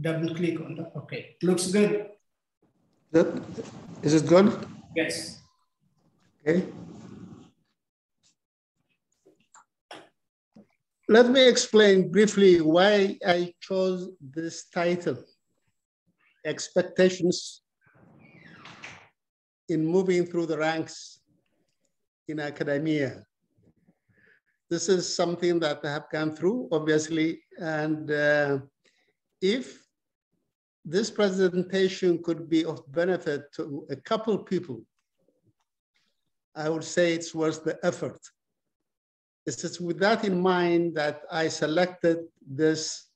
double click on that. Okay, looks good. Is it good? Yes. Okay. Let me explain briefly why I chose this title, Expectations in Moving Through the Ranks in Academia. This is something that I have gone through, obviously, and uh, if this presentation could be of benefit to a couple people, I would say it's worth the effort. It's with that in mind that I selected this.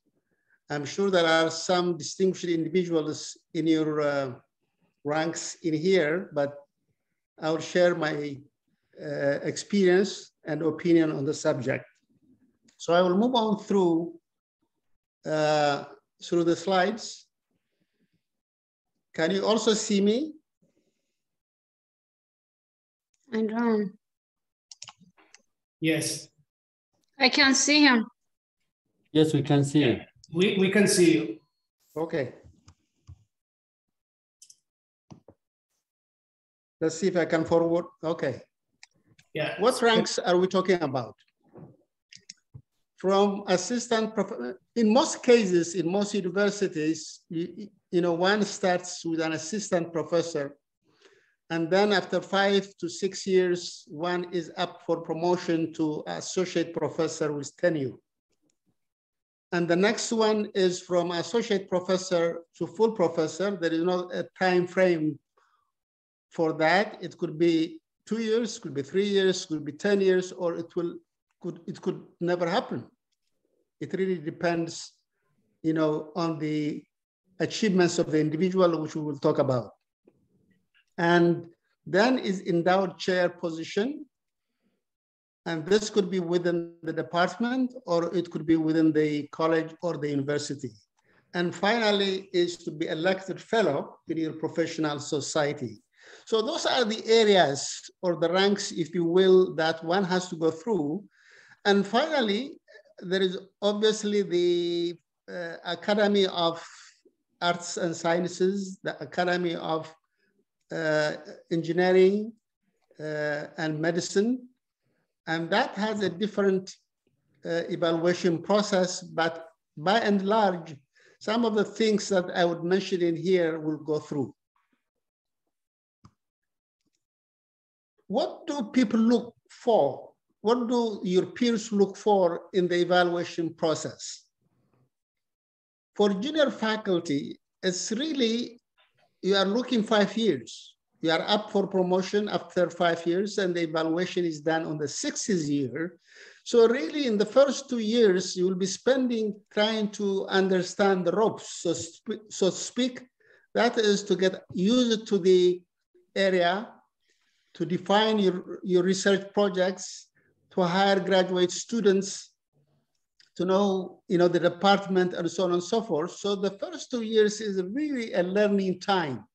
I'm sure there are some distinguished individuals in your uh, ranks in here, but I'll share my uh, experience and opinion on the subject. So I will move on through uh, through the slides. Can you also see me? And Yes. I can see him. Yes, we can see you. We, we can see you. Okay. Let's see if I can forward. Okay. Yeah. What ranks are we talking about? From assistant, in most cases, in most universities, you, you know, one starts with an assistant professor and then after five to six years, one is up for promotion to associate professor with tenure. And the next one is from associate professor to full professor. There is not a time frame for that. It could be two years, could be three years, could be 10 years, or it will could it could never happen. It really depends, you know, on the achievements of the individual, which we will talk about and then is endowed chair position. And this could be within the department or it could be within the college or the university. And finally is to be elected fellow in your professional society. So those are the areas or the ranks, if you will, that one has to go through. And finally, there is obviously the uh, Academy of Arts and Sciences, the Academy of uh, engineering uh, and medicine. And that has a different uh, evaluation process, but by and large, some of the things that I would mention in here will go through. What do people look for? What do your peers look for in the evaluation process? For junior faculty, it's really you are looking five years. You are up for promotion after five years and the evaluation is done on the sixth year. So really in the first two years, you will be spending trying to understand the ropes, so, so to speak. That is to get used to the area, to define your, your research projects, to hire graduate students, to know, you know, the department and so on and so forth. So the first two years is really a learning time.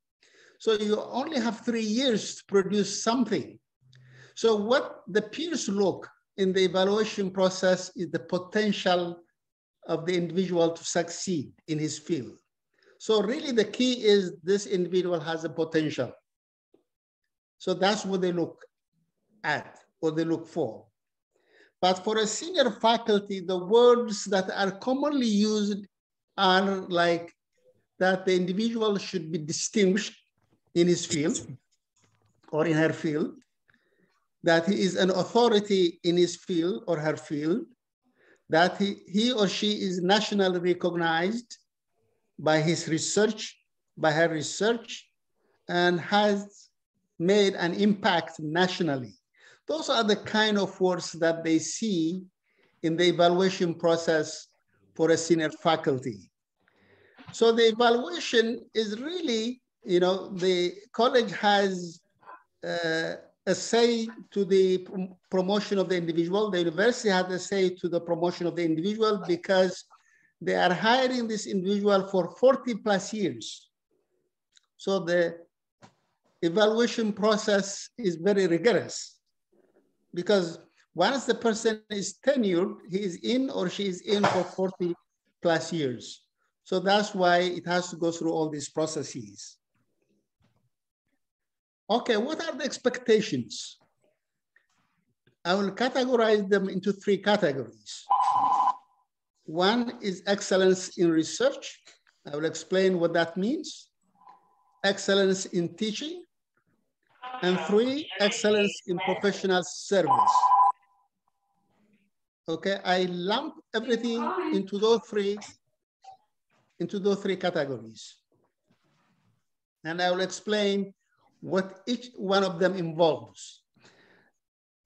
So you only have three years to produce something. So what the peers look in the evaluation process is the potential of the individual to succeed in his field. So really the key is this individual has a potential. So that's what they look at or they look for. But for a senior faculty, the words that are commonly used are like that the individual should be distinguished in his field or in her field, that he is an authority in his field or her field, that he, he or she is nationally recognized by his research, by her research, and has made an impact nationally. Those are the kind of words that they see in the evaluation process for a senior faculty. So the evaluation is really, you know, the college has uh, a say to the promotion of the individual. The university has a say to the promotion of the individual because they are hiring this individual for 40 plus years. So the evaluation process is very rigorous because once the person is tenured, he is in or she is in for 40 plus years. So that's why it has to go through all these processes. Okay, what are the expectations? I will categorize them into three categories. One is excellence in research. I will explain what that means. Excellence in teaching. And three, excellence in professional service. Okay, I lump everything into those three, into those three categories. And I will explain what each one of them involves.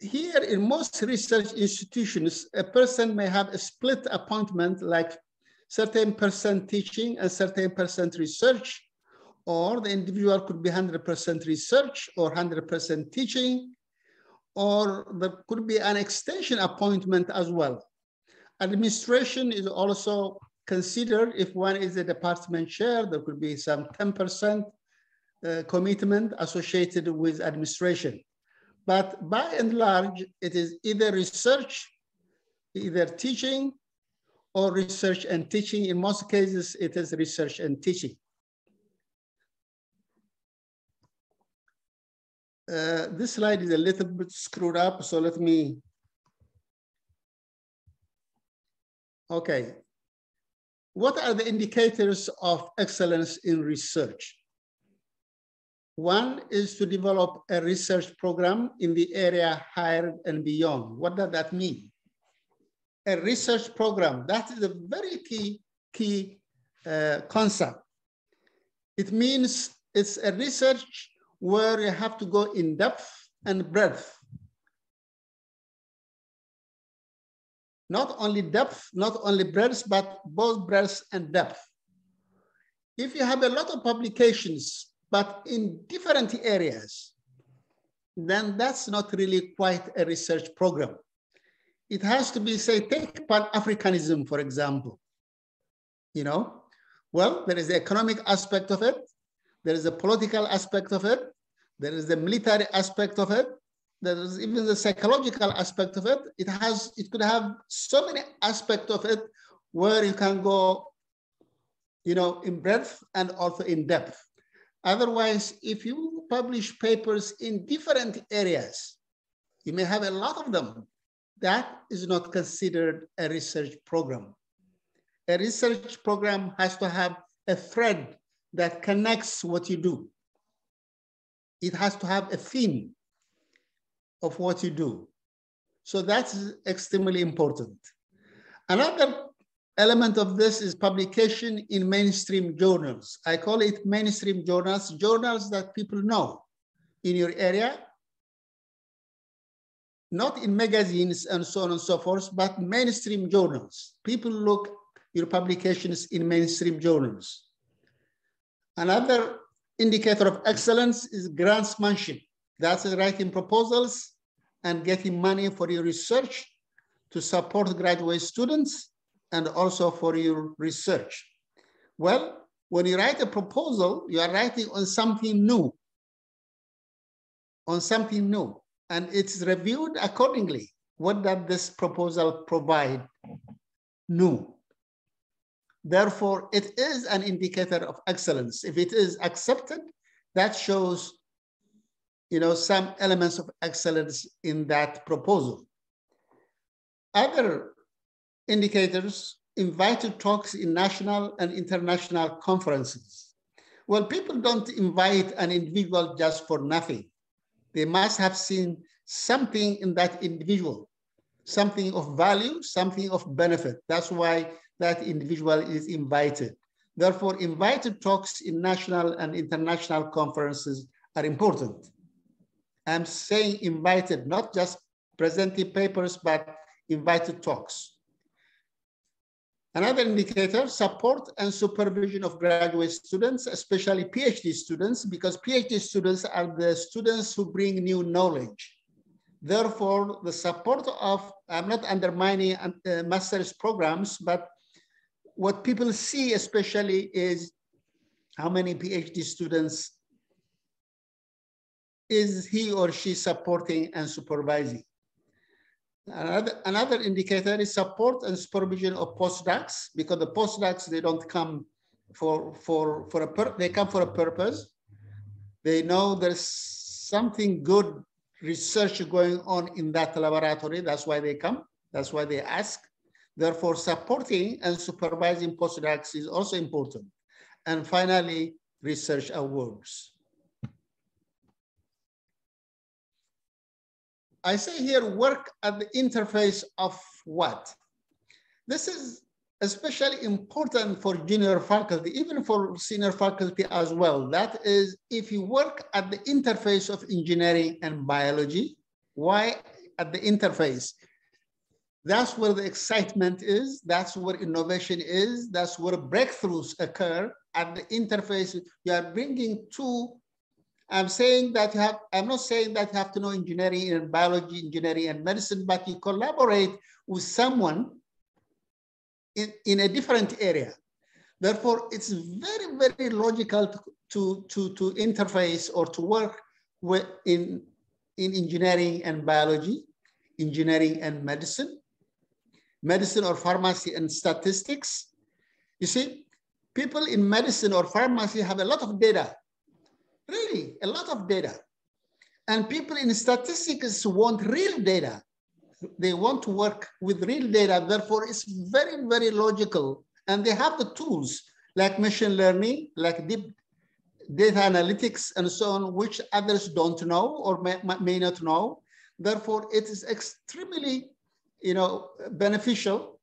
Here in most research institutions, a person may have a split appointment like certain percent teaching and certain percent research, or the individual could be 100% research or 100% teaching, or there could be an extension appointment as well. Administration is also considered if one is a department chair, there could be some 10% uh, commitment associated with administration. But by and large, it is either research, either teaching, or research and teaching. In most cases, it is research and teaching. Uh, this slide is a little bit screwed up, so let me. Okay. What are the indicators of excellence in research? One is to develop a research program in the area higher and beyond. What does that mean? A research program, that is a very key, key uh, concept. It means it's a research where you have to go in depth and breadth. Not only depth, not only breadth, but both breadth and depth. If you have a lot of publications but in different areas, then that's not really quite a research program. It has to be, say, take Pan-Africanism, for example. You know, well, there is the economic aspect of it. There is the political aspect of it. There is the military aspect of it. There is even the psychological aspect of it. It has, it could have so many aspects of it where you can go, you know, in breadth and also in depth. Otherwise, if you publish papers in different areas, you may have a lot of them. That is not considered a research program. A research program has to have a thread that connects what you do. It has to have a theme of what you do. So that's extremely important. Another element of this is publication in mainstream journals. I call it mainstream journals, journals that people know in your area, not in magazines and so on and so forth, but mainstream journals. People look your publications in mainstream journals. Another indicator of excellence is grantsmanship. That's writing proposals and getting money for your research to support graduate students and also for your research. Well, when you write a proposal, you are writing on something new, on something new, and it's reviewed accordingly. What does this proposal provide new? Therefore, it is an indicator of excellence. If it is accepted, that shows you know, some elements of excellence in that proposal. Other indicators, invited talks in national and international conferences. Well, people don't invite an individual just for nothing. They must have seen something in that individual, something of value, something of benefit. That's why that individual is invited. Therefore, invited talks in national and international conferences are important. I'm saying invited, not just presenting papers, but invited talks. Another indicator, support and supervision of graduate students, especially PhD students, because PhD students are the students who bring new knowledge. Therefore, the support of, I'm not undermining uh, master's programs, but what people see especially is how many PhD students is he or she supporting and supervising. Another, another indicator is support and supervision of postdocs because the postdocs, they don't come for, for, for a, they come for a purpose. They know there's something good research going on in that laboratory. That's why they come. That's why they ask. Therefore, supporting and supervising postdocs is also important. And finally, research awards. I say here work at the interface of what? This is especially important for junior faculty, even for senior faculty as well. That is, if you work at the interface of engineering and biology, why at the interface? That's where the excitement is, that's where innovation is, that's where breakthroughs occur. At the interface, you are bringing two I'm saying that you have, I'm not saying that you have to know engineering and biology, engineering and medicine, but you collaborate with someone in, in a different area. Therefore, it's very, very logical to, to, to, interface or to work with in, in engineering and biology, engineering and medicine, medicine or pharmacy and statistics. You see, people in medicine or pharmacy have a lot of data Really, a lot of data. And people in statistics want real data. They want to work with real data. Therefore, it's very, very logical. And they have the tools like machine learning, like deep data analytics, and so on, which others don't know or may, may not know. Therefore, it is extremely you know, beneficial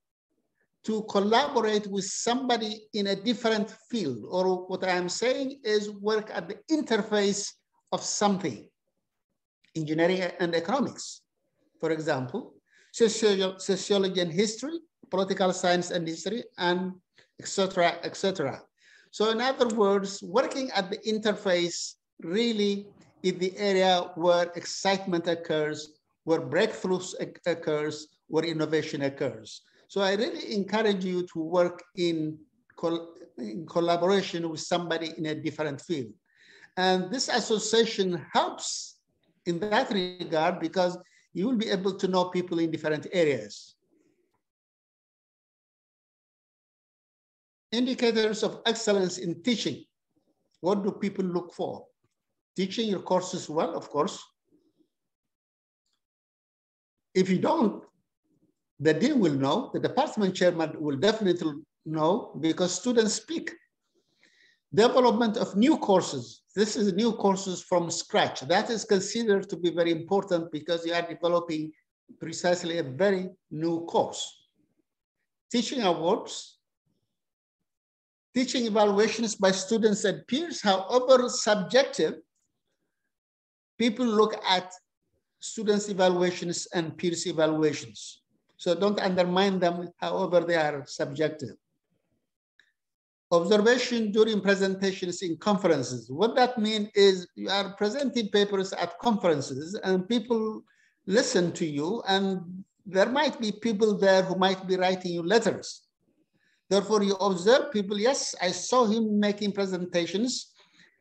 to collaborate with somebody in a different field, or what I'm saying is work at the interface of something, engineering and economics, for example, sociology and history, political science and history, and etc., etc. So in other words, working at the interface really is the area where excitement occurs, where breakthroughs occurs, where innovation occurs. So I really encourage you to work in, col in collaboration with somebody in a different field. And this association helps in that regard because you will be able to know people in different areas. Indicators of excellence in teaching. What do people look for? Teaching your courses well, of course. If you don't, the dean will know, the department chairman will definitely know because students speak. Development of new courses. This is new courses from scratch. That is considered to be very important because you are developing precisely a very new course. Teaching awards. Teaching evaluations by students and peers, however subjective, people look at students' evaluations and peers' evaluations. So don't undermine them, however they are subjective. Observation during presentations in conferences. What that means is you are presenting papers at conferences and people listen to you and there might be people there who might be writing you letters. Therefore, you observe people, yes, I saw him making presentations.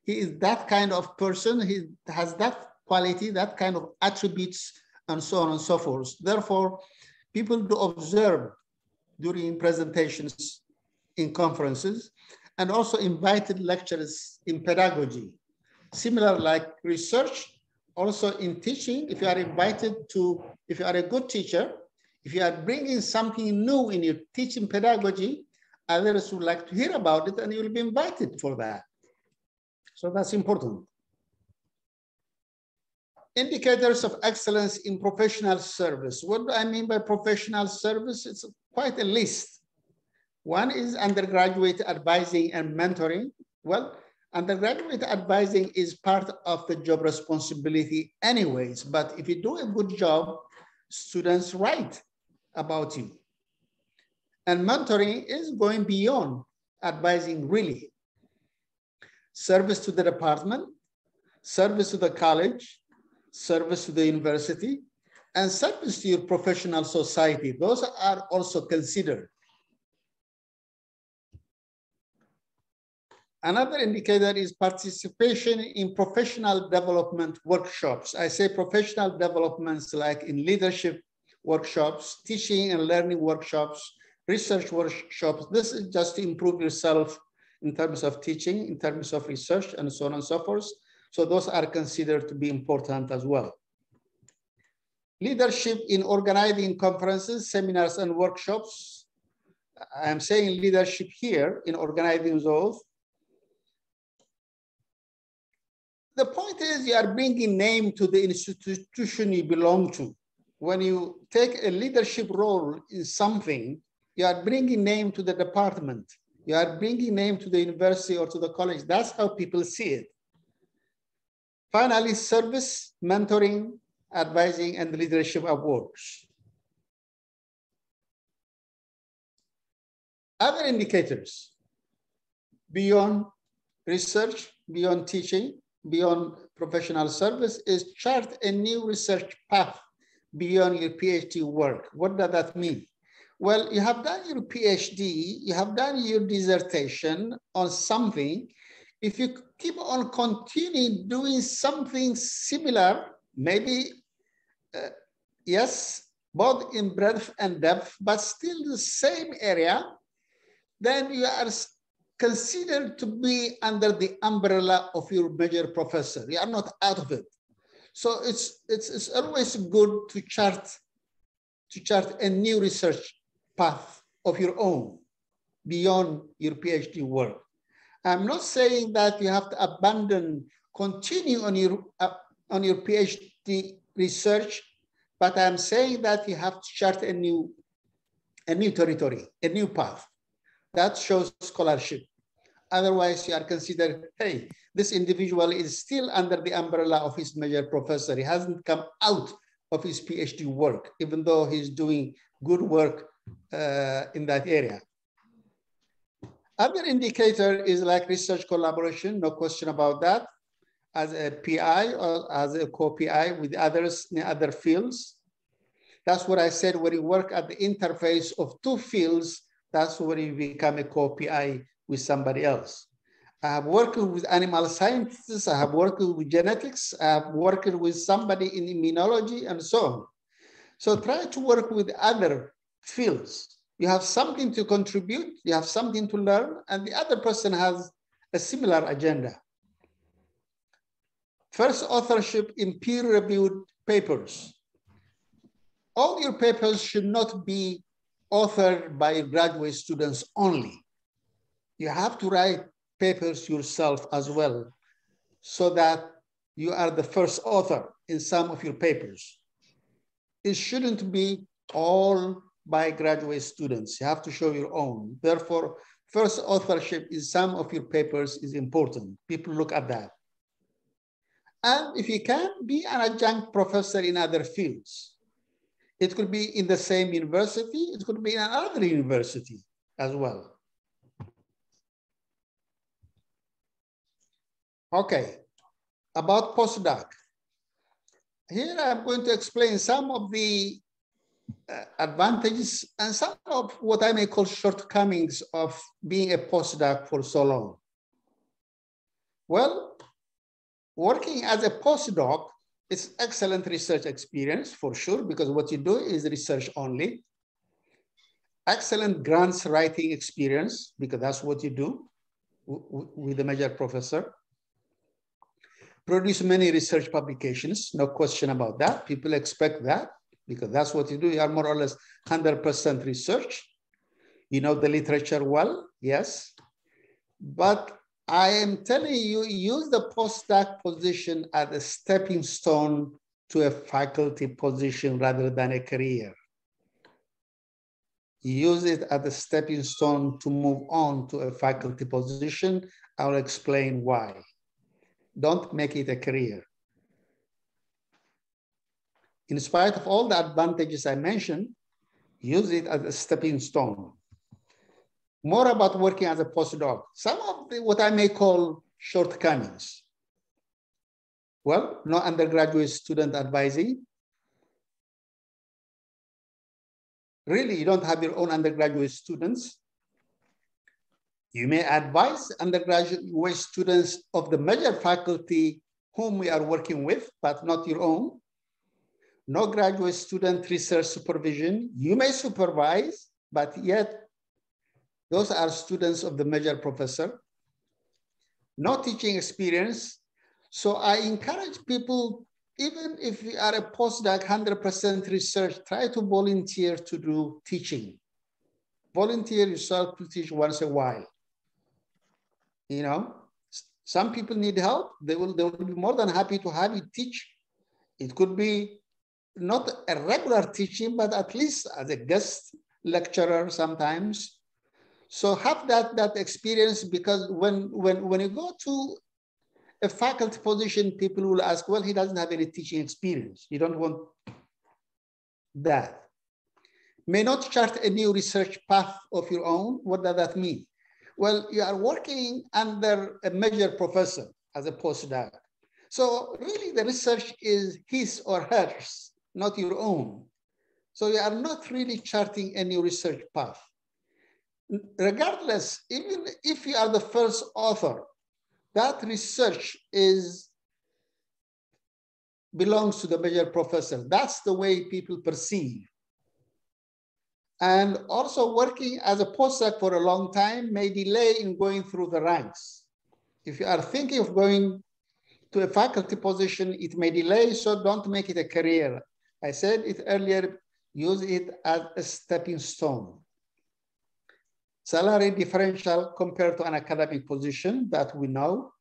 He is that kind of person. He has that quality, that kind of attributes, and so on and so forth. Therefore, people to observe during presentations in conferences, and also invited lecturers in pedagogy. Similar like research, also in teaching, if you are invited to, if you are a good teacher, if you are bringing something new in your teaching pedagogy, others would like to hear about it and you will be invited for that. So that's important. Indicators of excellence in professional service. What do I mean by professional service? It's quite a list. One is undergraduate advising and mentoring. Well, undergraduate advising is part of the job responsibility anyways, but if you do a good job, students write about you. And mentoring is going beyond advising really. Service to the department, service to the college, service to the university, and service to your professional society. Those are also considered. Another indicator is participation in professional development workshops. I say professional developments like in leadership workshops, teaching and learning workshops, research workshops. This is just to improve yourself in terms of teaching, in terms of research, and so on and so forth. So those are considered to be important as well. Leadership in organizing conferences, seminars, and workshops. I'm saying leadership here in organizing those. The point is you are bringing name to the institution you belong to. When you take a leadership role in something, you are bringing name to the department. You are bringing name to the university or to the college. That's how people see it. Finally, service, mentoring, advising, and leadership awards. Other indicators beyond research, beyond teaching, beyond professional service is chart a new research path beyond your PhD work. What does that mean? Well, you have done your PhD, you have done your dissertation on something. If you keep on continuing doing something similar, maybe, uh, yes, both in breadth and depth, but still the same area, then you are considered to be under the umbrella of your major professor. You are not out of it. So it's, it's, it's always good to chart, to chart a new research path of your own beyond your PhD work. I'm not saying that you have to abandon, continue on your, uh, on your PhD research, but I'm saying that you have to chart a new, a new territory, a new path. That shows scholarship. Otherwise, you are considered, hey, this individual is still under the umbrella of his major professor. He hasn't come out of his PhD work, even though he's doing good work uh, in that area. Other indicator is like research collaboration, no question about that. As a PI or as a co-PI with others in other fields. That's what I said, when you work at the interface of two fields, that's when you become a co-PI with somebody else. I have worked with animal scientists, I have worked with genetics, I have worked with somebody in immunology and so on. So try to work with other fields. You have something to contribute, you have something to learn, and the other person has a similar agenda. First, authorship in peer-reviewed papers. All your papers should not be authored by graduate students only. You have to write papers yourself as well so that you are the first author in some of your papers. It shouldn't be all by graduate students. You have to show your own. Therefore, first authorship in some of your papers is important. People look at that. And if you can, be an adjunct professor in other fields. It could be in the same university, it could be in another university as well. Okay, about postdoc. Here I'm going to explain some of the Uh, advantages and some of what I may call shortcomings of being a postdoc for so long. Well, working as a postdoc is excellent research experience for sure, because what you do is research only. Excellent grants writing experience, because that's what you do with the major professor produce many research publications, no question about that. People expect that because that's what you do. You are more or less 100% research. You know the literature well, yes. But I am telling you, use the postdoc position as a stepping stone to a faculty position rather than a career. Use it as a stepping stone to move on to a faculty position. I'll explain why. Don't make it a career. In spite of all the advantages I mentioned, use it as a stepping stone. More about working as a postdoc. Some of the, what I may call shortcomings. Well, no undergraduate student advising. Really, you don't have your own undergraduate students. You may advise undergraduate students of the major faculty whom we are working with, but not your own. No graduate student research supervision. You may supervise, but yet those are students of the major professor. no teaching experience. So I encourage people, even if you are a postdoc, 100% research, try to volunteer to do teaching. Volunteer yourself to teach once a while. You know, some people need help. They will, they will be more than happy to have you teach. It could be not a regular teaching, but at least as a guest lecturer sometimes. So have that, that experience because when, when, when you go to a faculty position, people will ask, well, he doesn't have any teaching experience. You don't want that. May not chart a new research path of your own. What does that mean? Well, you are working under a major professor as a postdoc. So really the research is his or hers, not your own. So you are not really charting any research path. Regardless, even if you are the first author, that research is belongs to the major professor. That's the way people perceive. And also working as a postdoc for a long time may delay in going through the ranks. If you are thinking of going to a faculty position, it may delay, so don't make it a career. I said it earlier, use it as a stepping stone. Salary differential compared to an academic position that we know.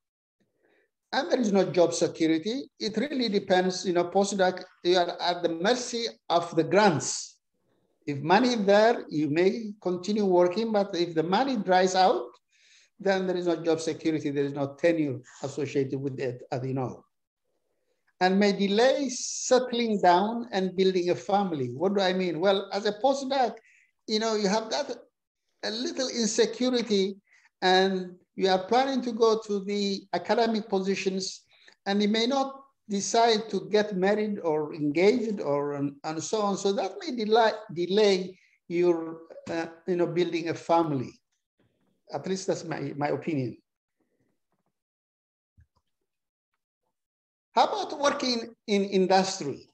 And there is no job security. It really depends, you know, postdoc, you are at the mercy of the grants. If money is there, you may continue working, but if the money dries out, then there is no job security, there is no tenure associated with it, as you know and may delay settling down and building a family. What do I mean? Well, as a postdoc, you know, you have that a little insecurity and you are planning to go to the academic positions and you may not decide to get married or engaged or and, and so on. So that may delay, delay your, uh, you know, building a family. At least that's my, my opinion. How about working in industry?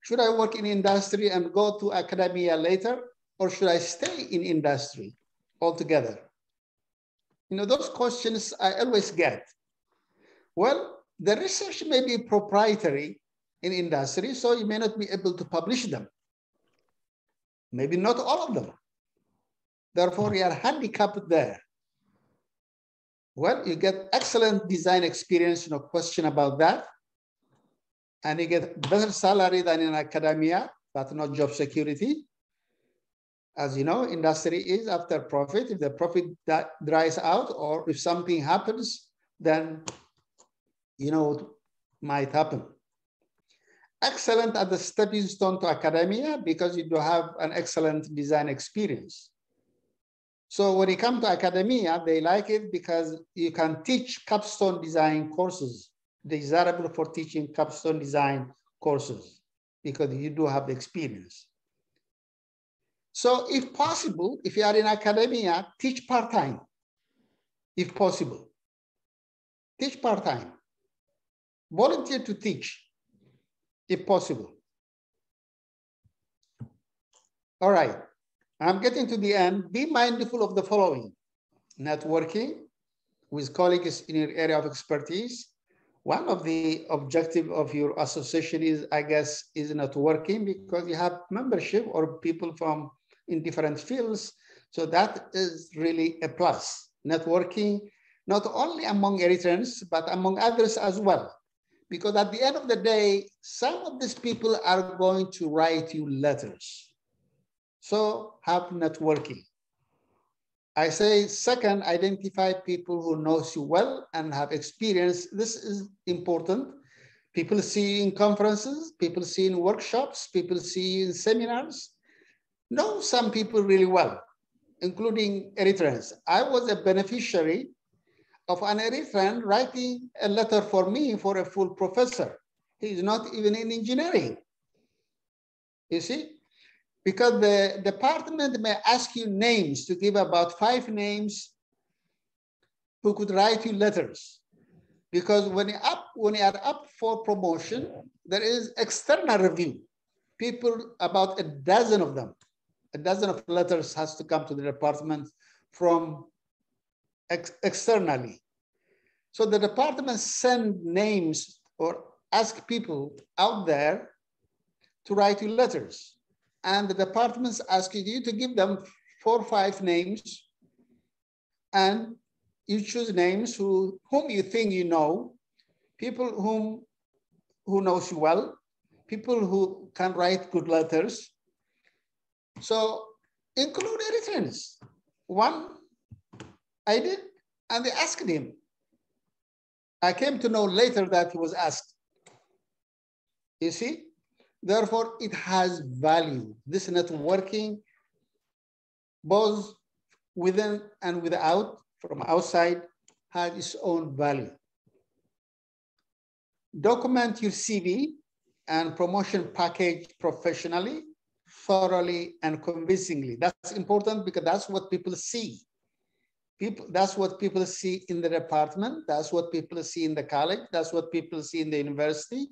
Should I work in industry and go to academia later, or should I stay in industry altogether? You know, those questions I always get. Well, the research may be proprietary in industry, so you may not be able to publish them. Maybe not all of them. Therefore, you are handicapped there. Well, you get excellent design experience, no question about that. And you get better salary than in academia, but not job security. As you know, industry is after profit. If the profit that dries out or if something happens, then you know what might happen. Excellent at the stepping stone to academia because you do have an excellent design experience. So when you come to academia, they like it because you can teach capstone design courses, desirable for teaching capstone design courses because you do have experience. So if possible, if you are in academia, teach part-time, if possible. Teach part-time. Volunteer to teach, if possible. All right. I'm getting to the end. Be mindful of the following. Networking with colleagues in your area of expertise. One of the objective of your association is, I guess, is networking because you have membership or people from in different fields. So that is really a plus. Networking, not only among Eritreans, but among others as well. Because at the end of the day, some of these people are going to write you letters so have networking. I say second, identify people who knows you well and have experience. This is important. People see in conferences, people see in workshops, people see in seminars. Know some people really well, including Eritreans. I was a beneficiary of an Eritrean writing a letter for me for a full professor. He is not even in engineering. You see, because the department may ask you names to give about five names who could write you letters. Because when you up when you are up for promotion, there is external review. People, about a dozen of them, a dozen of letters has to come to the department from ex externally. So the department send names or ask people out there to write you letters. And the departments ask you to give them four or five names and you choose names who, whom you think you know, people whom who knows you well, people who can write good letters. So include Eritreans. One I did, and they asked him. I came to know later that he was asked. You see? Therefore, it has value. This networking, both within and without, from outside, has its own value. Document your CV and promotion package professionally, thoroughly, and convincingly. That's important because that's what people see. People, that's what people see in the department. That's what people see in the college. That's what people see in the university.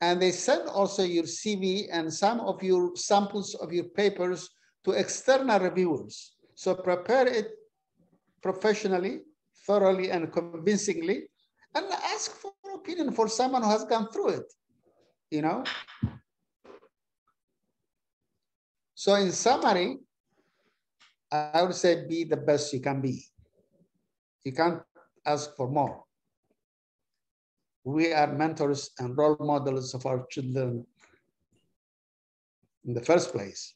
And they send also your CV and some of your samples of your papers to external reviewers. So prepare it professionally, thoroughly, and convincingly, and ask for opinion for someone who has gone through it, you know? So in summary, I would say be the best you can be. You can't ask for more. We are mentors and role models of our children in the first place.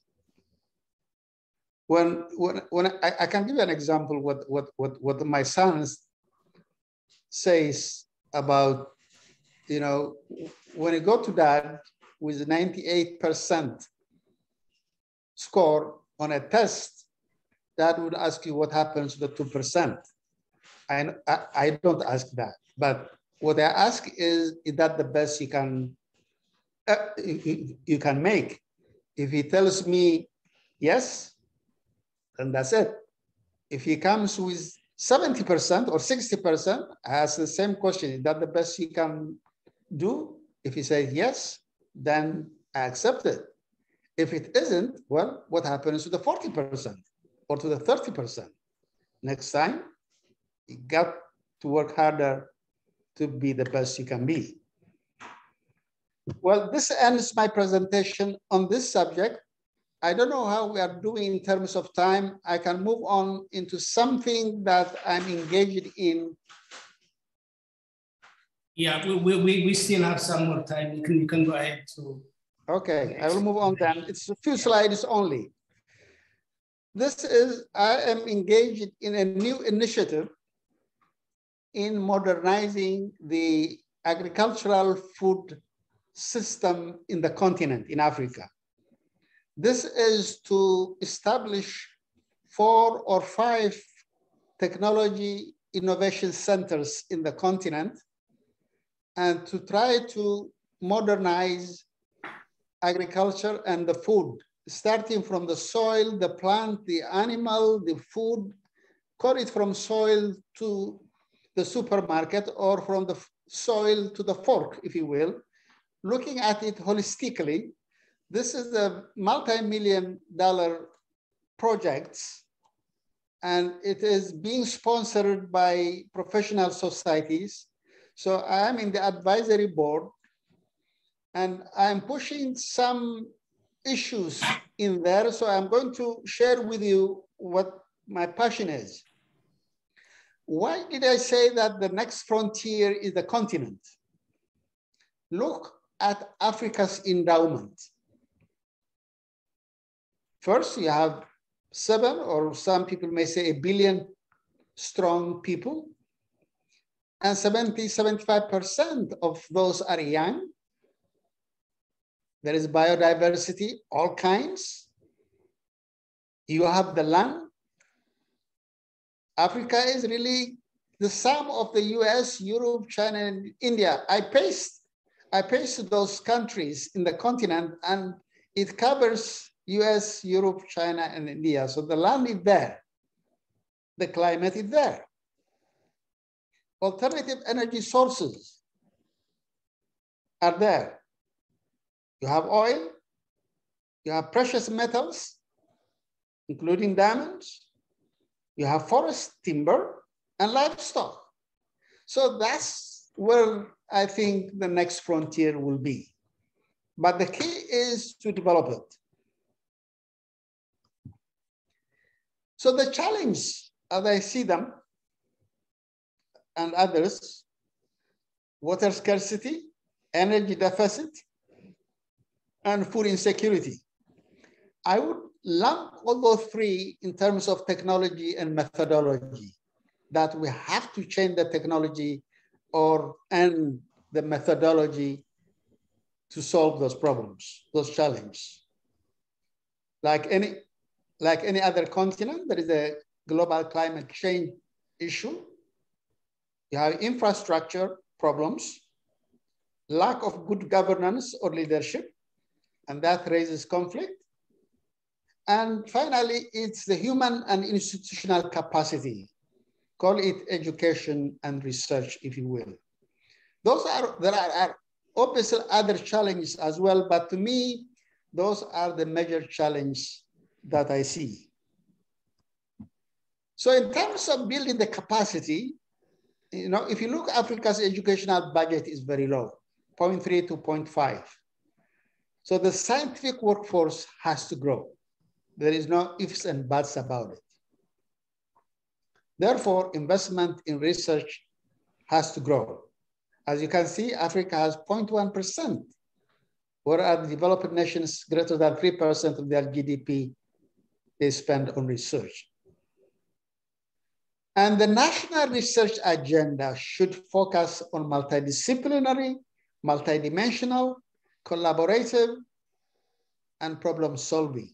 When, when, when I, I can give you an example what, what, what, what my son says about, you know, when you go to dad with 98% score on a test, that would ask you what happens to the 2%. I, I, I don't ask that, but what I ask is, is that the best you can, uh, you, can make? If he tells me yes, then that's it. If he comes with 70% or 60%, I ask the same question, is that the best you can do? If he says yes, then I accept it. If it isn't, well, what happens to the 40% or to the 30%? Next time, you got to work harder to be the best you can be. Well, this ends my presentation on this subject. I don't know how we are doing in terms of time. I can move on into something that I'm engaged in. Yeah, we, we, we, still have some more time. You can, you can go ahead to. Okay, I will move on then. It's a few slides only. This is, I am engaged in a new initiative in modernizing the agricultural food system in the continent, in Africa. This is to establish four or five technology innovation centers in the continent and to try to modernize agriculture and the food, starting from the soil, the plant, the animal, the food, call it from soil to the supermarket or from the soil to the fork, if you will, looking at it holistically this is a multi-million dollar project and it is being sponsored by professional societies. So I am in the advisory board and I'm pushing some issues in there. So I'm going to share with you what my passion is. Why did I say that the next frontier is the continent? Look at Africa's endowment. First, you have seven, or some people may say a billion strong people. And 70, 75% of those are young. There is biodiversity, all kinds. You have the land. Africa is really the sum of the US, Europe, China, and India. I paste, I paste those countries in the continent and it covers US, Europe, China, and India. So the land is there. The climate is there. Alternative energy sources are there. You have oil, you have precious metals, including diamonds, you have forest timber and livestock. So that's where I think the next frontier will be. But the key is to develop it. So the challenge, as I see them, and others, water scarcity, energy deficit, and food insecurity. I would lump all those three in terms of technology and methodology, that we have to change the technology or and the methodology to solve those problems, those challenges. Like any, like any other continent, there is a global climate change issue. You have infrastructure problems, lack of good governance or leadership, and that raises conflict. And finally, it's the human and institutional capacity. Call it education and research, if you will. Those are, there are, are obviously other challenges as well, but to me, those are the major challenges that I see. So in terms of building the capacity, you know, if you look, Africa's educational budget is very low, 0.3 to 0.5. So the scientific workforce has to grow. There is no ifs and buts about it. Therefore, investment in research has to grow. As you can see, Africa has 0.1%, whereas developed nations greater than 3% of their GDP they spend on research. And the national research agenda should focus on multidisciplinary, multidimensional, collaborative, and problem solving.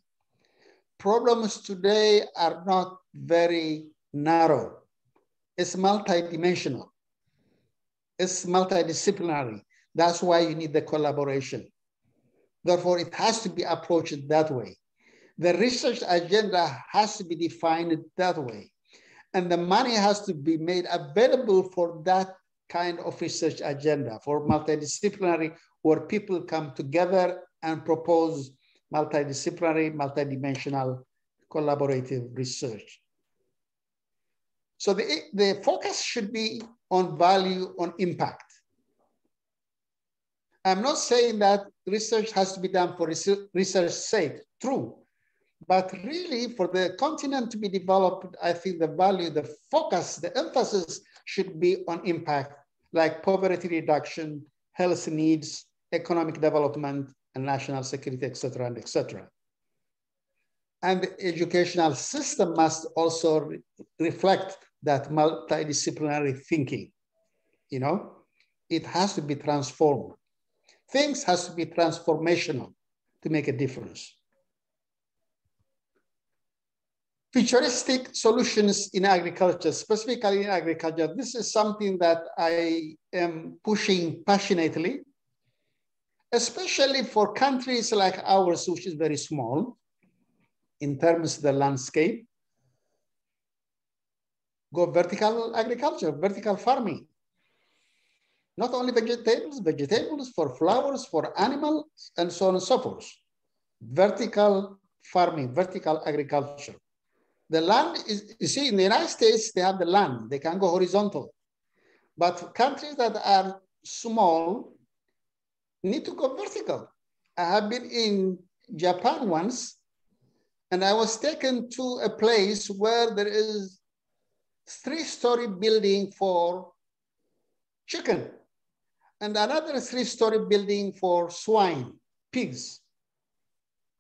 Problems today are not very narrow. It's multidimensional. It's multidisciplinary. That's why you need the collaboration. Therefore, it has to be approached that way. The research agenda has to be defined that way. And the money has to be made available for that kind of research agenda, for multidisciplinary, where people come together and propose multidisciplinary, multidimensional, collaborative research. So the, the focus should be on value, on impact. I'm not saying that research has to be done for research sake, true. But really, for the continent to be developed, I think the value, the focus, the emphasis should be on impact, like poverty reduction, health needs, economic development, and national security, et cetera, and et cetera. And the educational system must also re reflect that multidisciplinary thinking. You know, it has to be transformed. Things has to be transformational to make a difference. futuristic solutions in agriculture, specifically in agriculture. This is something that I am pushing passionately, especially for countries like ours, which is very small in terms of the landscape. Go vertical agriculture, vertical farming. Not only vegetables, vegetables for flowers, for animals, and so on and so forth. Vertical farming, vertical agriculture. The land is, you see, in the United States, they have the land, they can go horizontal. But countries that are small need to go vertical. I have been in Japan once, and I was taken to a place where there is three-story building for chicken and another three-story building for swine, pigs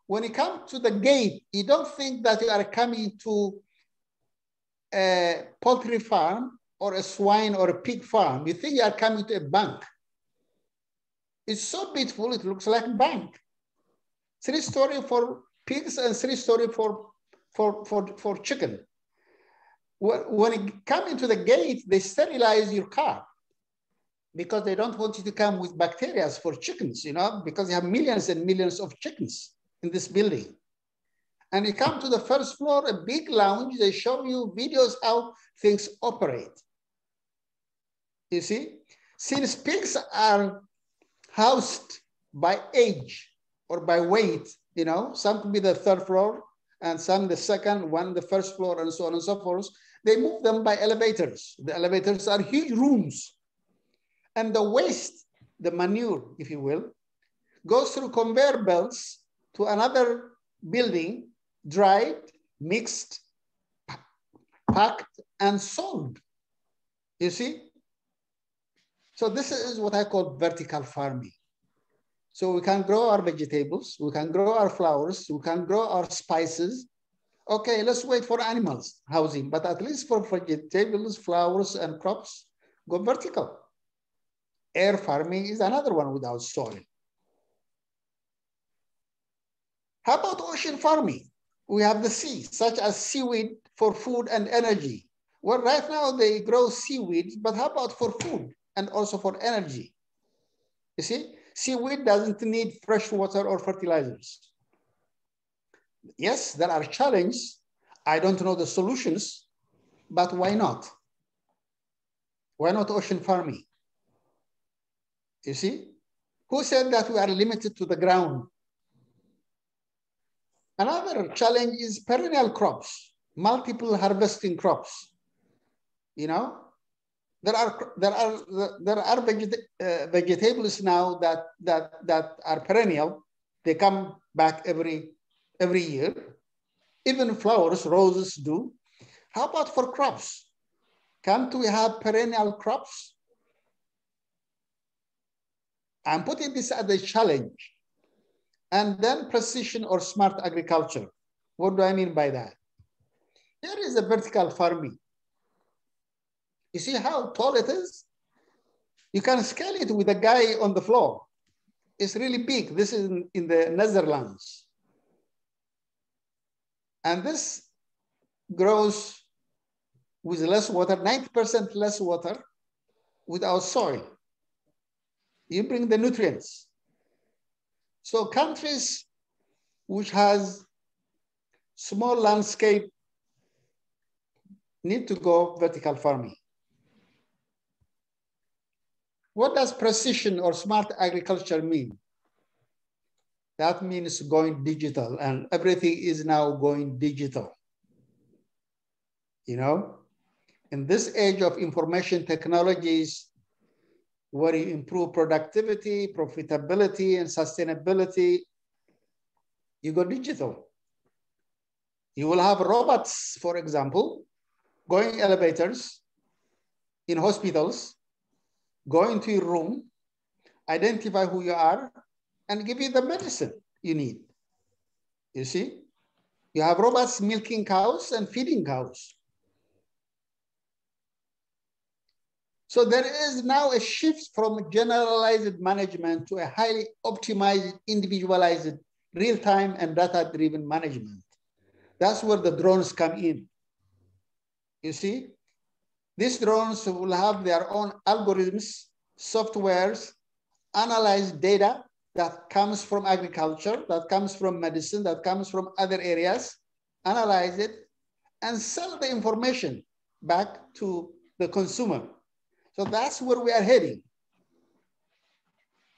when you come to the gate, you don't think that you are coming to a poultry farm or a swine or a pig farm. You think you are coming to a bank. It's so beautiful, it looks like a bank. Three story for pigs and three story for, for, for, for chicken. When you come into the gate, they sterilize your car because they don't want you to come with bacteria for chickens, you know, because you have millions and millions of chickens in this building. And you come to the first floor, a big lounge, they show you videos how things operate. You see, since pigs are housed by age or by weight, you know, some could be the third floor, and some the second, one the first floor, and so on and so forth. They move them by elevators. The elevators are huge rooms. And the waste, the manure, if you will, goes through conveyor belts to another building, dried, mixed, packed, and sold. You see? So this is what I call vertical farming. So we can grow our vegetables, we can grow our flowers, we can grow our spices. Okay, let's wait for animals housing, but at least for vegetables, flowers, and crops, go vertical. Air farming is another one without soil. How about ocean farming? We have the sea, such as seaweed for food and energy. Well, right now they grow seaweed, but how about for food and also for energy? You see, seaweed doesn't need fresh water or fertilizers. Yes, there are challenges. I don't know the solutions, but why not? Why not ocean farming? You see, who said that we are limited to the ground? Another challenge is perennial crops, multiple harvesting crops. You know, there are there are there are uh, vegetables now that that that are perennial. They come back every every year. Even flowers, roses do. How about for crops? Can't we have perennial crops? I'm putting this as a challenge. And then precision or smart agriculture. What do I mean by that? Here is a vertical farming. You see how tall it is? You can scale it with a guy on the floor. It's really big. This is in, in the Netherlands. And this grows with less water, 90% less water without soil. You bring the nutrients. So countries which has small landscape need to go vertical farming. What does precision or smart agriculture mean? That means going digital and everything is now going digital. You know, in this age of information technologies, where you improve productivity, profitability, and sustainability, you go digital. You will have robots, for example, going elevators in hospitals, go into your room, identify who you are, and give you the medicine you need. You see? You have robots milking cows and feeding cows. So there is now a shift from generalized management to a highly optimized, individualized, real-time and data-driven management. That's where the drones come in. You see, these drones will have their own algorithms, softwares, analyze data that comes from agriculture, that comes from medicine, that comes from other areas, analyze it, and sell the information back to the consumer. So that's where we are heading.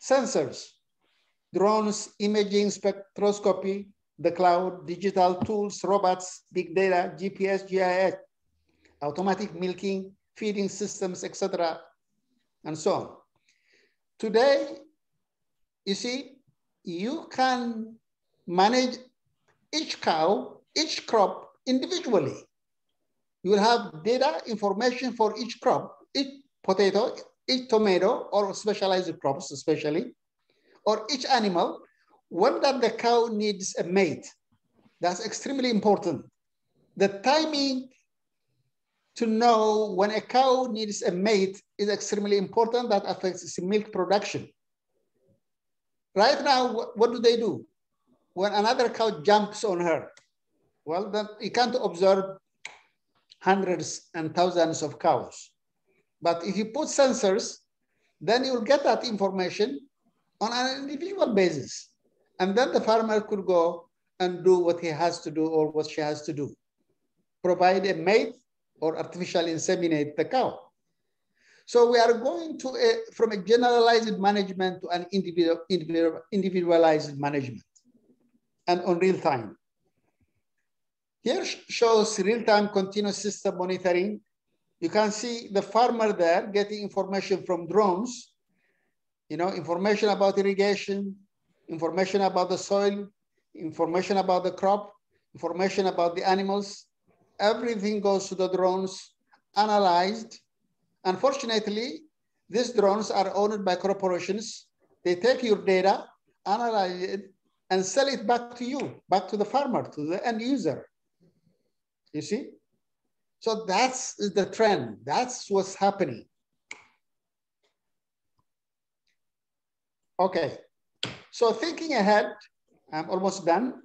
Sensors, drones, imaging, spectroscopy, the cloud, digital tools, robots, big data, GPS, GIS, automatic milking, feeding systems, etc., and so on. Today, you see, you can manage each cow, each crop individually. You will have data information for each crop, each potato, each tomato, or specialized crops especially, or each animal, when that the cow needs a mate. That's extremely important. The timing to know when a cow needs a mate is extremely important. That affects its milk production. Right now, what do they do? When another cow jumps on her, well, you can't observe hundreds and thousands of cows. But if you put sensors, then you'll get that information on an individual basis. And then the farmer could go and do what he has to do or what she has to do. Provide a mate or artificially inseminate the cow. So we are going to a, from a generalized management to an individual, individual, individualized management and on real time. Here shows real-time continuous system monitoring. You can see the farmer there getting information from drones, you know, information about irrigation, information about the soil, information about the crop, information about the animals. Everything goes to the drones, analyzed. Unfortunately, these drones are owned by corporations. They take your data, analyze it, and sell it back to you, back to the farmer, to the end user. You see? So that's the trend. That's what's happening. Okay. So thinking ahead, I'm almost done.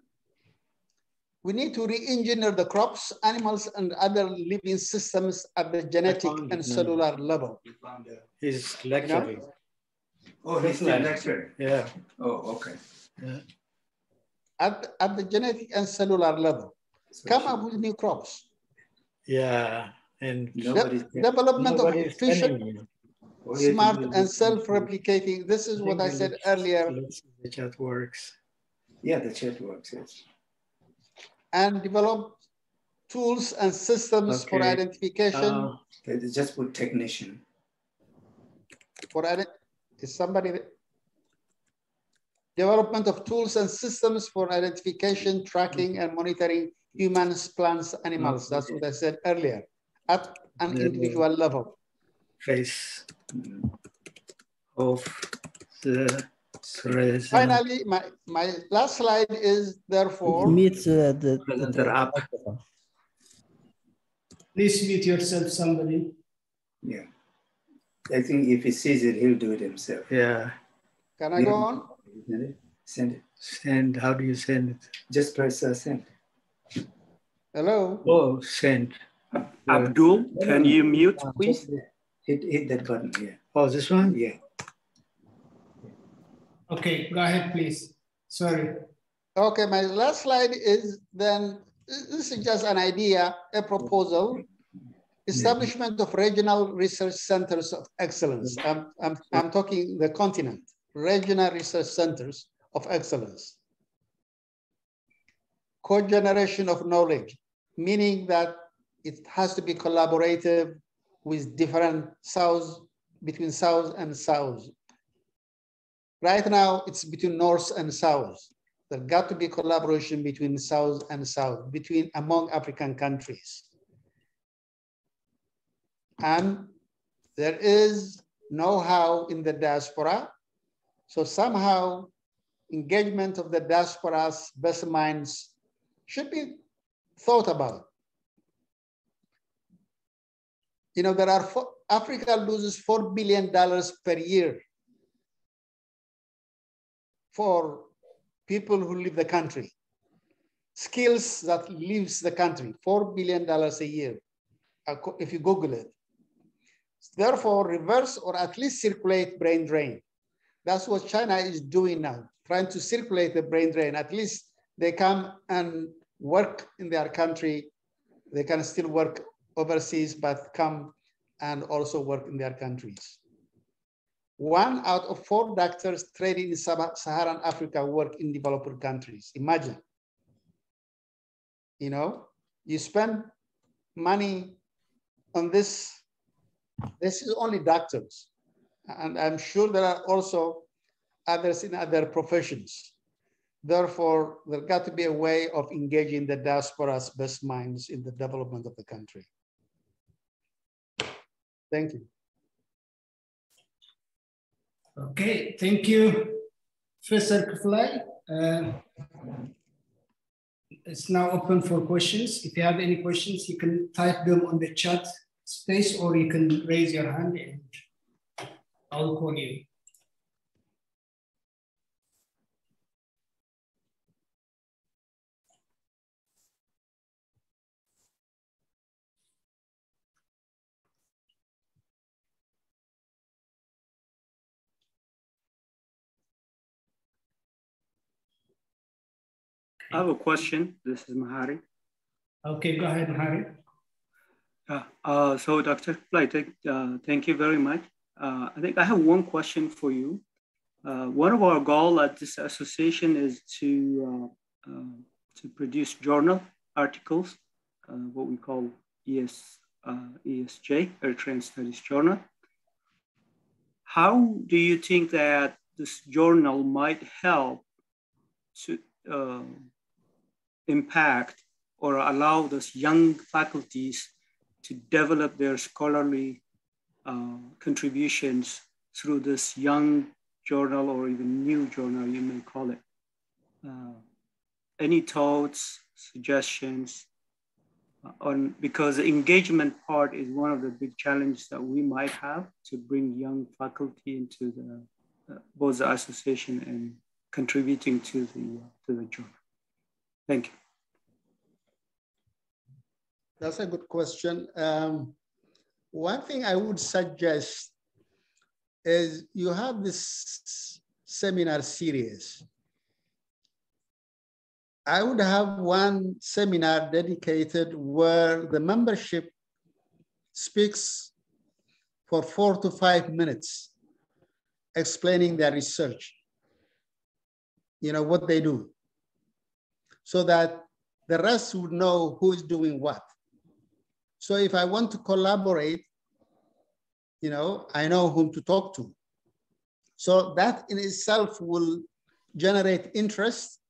We need to re-engineer the crops, animals, and other living systems at the genetic and cellular level. He's lecturing. Oh, he's still lecturing. Yeah. Oh, okay. yeah. At, at the genetic and cellular level. So Come she- up with new crops. Yeah. And De- development of efficient, telling you. All you have to smart, and self-replicating. This is what I said earlier. The chat works. Yeah, the chat works, yes. And develop tools and systems for identification. Uh, They they just put technician. for ident- is somebody development of tools and systems for identification, tracking, and monitoring humans, plants, animals. That's what I said earlier at an Yeah. individual level. face of the president. Finally, my, my last slide is therefore, Meet uh, the, Presenter up. Please mute yourself, somebody. Yeah. I think if he sees it, he'll do it himself. Yeah. can I go on? Send it. Send. How do you send it? Just press uh, send. Hello? Oh, send. Abdul, can you mute, please? hit, hit that button, yeah. Oh, this one? Yeah. Okay, go ahead, please. Sorry. Okay, my last slide is then, this is just an idea, a proposal. Establishment of regional research centers of excellence. I'm, I'm, I'm talking the continent, regional research centers of excellence. Co-generation of knowledge, meaning that it has to be collaborative with different south, between south and south. Right now, it's between north and south. There got to be collaboration between South and South, between among African countries. And there is know-how in the diaspora. So somehow engagement of the diaspora's best minds should be thought about. You know, there are, four, Africa loses $4 billion per year for people who leave the country. Skills that leaves the country, $4 billion a year, if you Google it. Therefore, reverse or at least circulate brain drain. That's what China is doing now, trying to circulate the brain drain. At least they come and work in their country. They can still work overseas, but come and also work in their countries. One out of four doctors trained in Sub- Saharan Africa work in developed countries. Imagine. You know, you spend money on this. This is only doctors. And I'm sure there are also others in other professions. Therefore, there got to be a way of engaging the diaspora's best minds in the development of the country. Thank you. Okay, thank you, Professor Kiflai. Uh, It's now open for questions. If you have any questions, you can type them on the chat space or you can raise your hand and I'll call you. I have a question. This is Mahari. Okay, go ahead, Mahari. Uh, uh, so Dr. Thank, uh, thank you very much. Uh, I think I have one question for you. Uh, one of our goals at this association is to, uh, uh, to produce journal articles, uh, what we call ES, uh, ESJ, Eritrean Studies Journal. How do you think that this journal might help to uh, impact or allow those young faculties to develop their scholarly uh, contributions through this young journal or even new journal, you may call it. Uh, any thoughts, suggestions uh, on, because the engagement part is one of the big challenges that we might have to bring young faculty into the, uh, both the association and contributing to the, uh, to the journal. Thank you. That's a good question. Um, one thing I would suggest is you have this seminar series. I would have one seminar dedicated where the membership speaks for four to five minutes explaining their research, you know, what they do, so that the rest would know who is doing what. So if I want to collaborate, you know, I know whom to talk to. So that in itself will generate interest.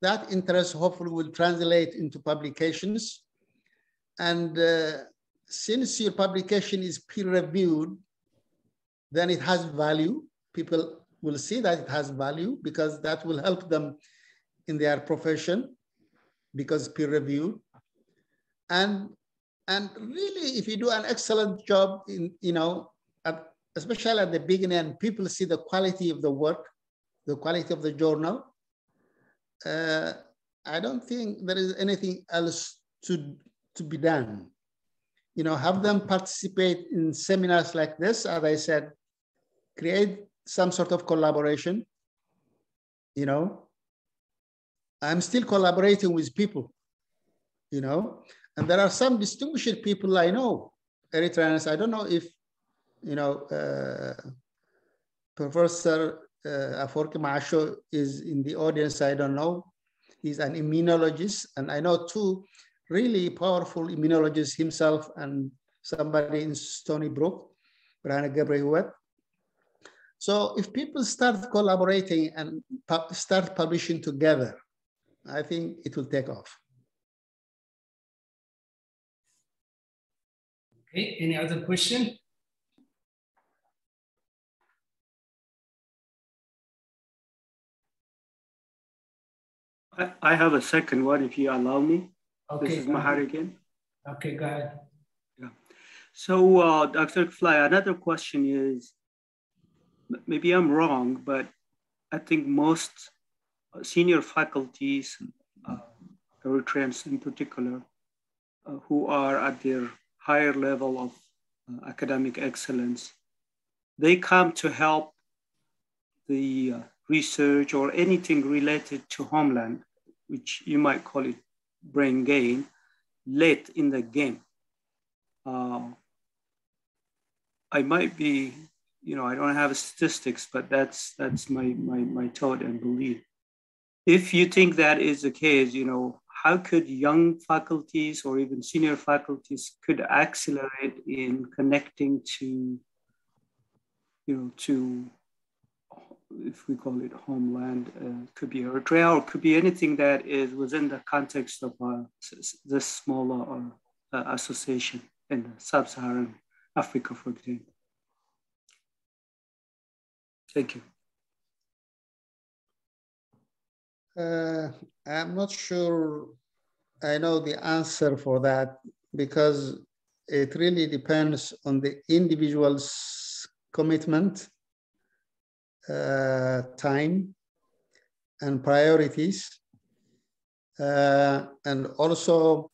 That interest hopefully will translate into publications. And uh, since your publication is peer reviewed, then it has value. People will see that it has value because that will help them in their profession because peer reviewed. And and really, if you do an excellent job in, you know, at, especially at the beginning, and people see the quality of the work, the quality of the journal, uh, I don't think there is anything else to, to be done. You know, have them participate in seminars like this, as I said, create some sort of collaboration. You know, I'm still collaborating with people, you know, and there are some distinguished people I know, Eritreans. I don't know if, you know, uh, Professor uh, Aforki Masho is in the audience. I don't know. He's an immunologist. And I know two really powerful immunologists himself and somebody in Stony Brook, Berhane Ghebrehiwet. So if people start collaborating and pu start publishing together, I think it will take off. Okay, any other question? I, I have a second one if you allow me. Okay. This is Mahari again. Okay, go ahead. Yeah. So, uh, Dr. Kiflai, another question is maybe I'm wrong, but I think most senior faculties, uh, Eritreans in particular, uh, who are at their higher level of uh, academic excellence, they come to help the uh, research or anything related to homeland, which you might call it brain gain, late in the game. Uh, I might be, you know, I don't have statistics, but that's that's my my my thought and belief. If you think that is the case, you know, how could young faculties or even senior faculties could accelerate in connecting to, you know, to, if we call it homeland, uh, could be Eritrea or could be anything that is within the context of uh, this smaller uh, association in sub-Saharan Africa, for example. Thank you. Uh, I'm not sure I know the answer for that because it really depends on the individual's commitment, uh, time, and priorities, uh, and also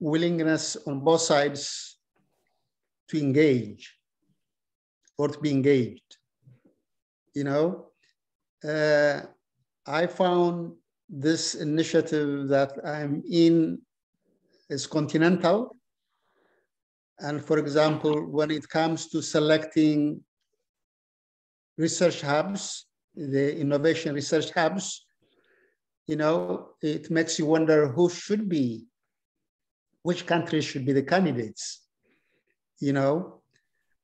willingness on both sides to engage or to be engaged. You know, uh, I found this initiative that I'm in is continental. And for example, when it comes to selecting research hubs, the innovation research hubs, you know, it makes you wonder who should be, which countries should be the candidates. You know,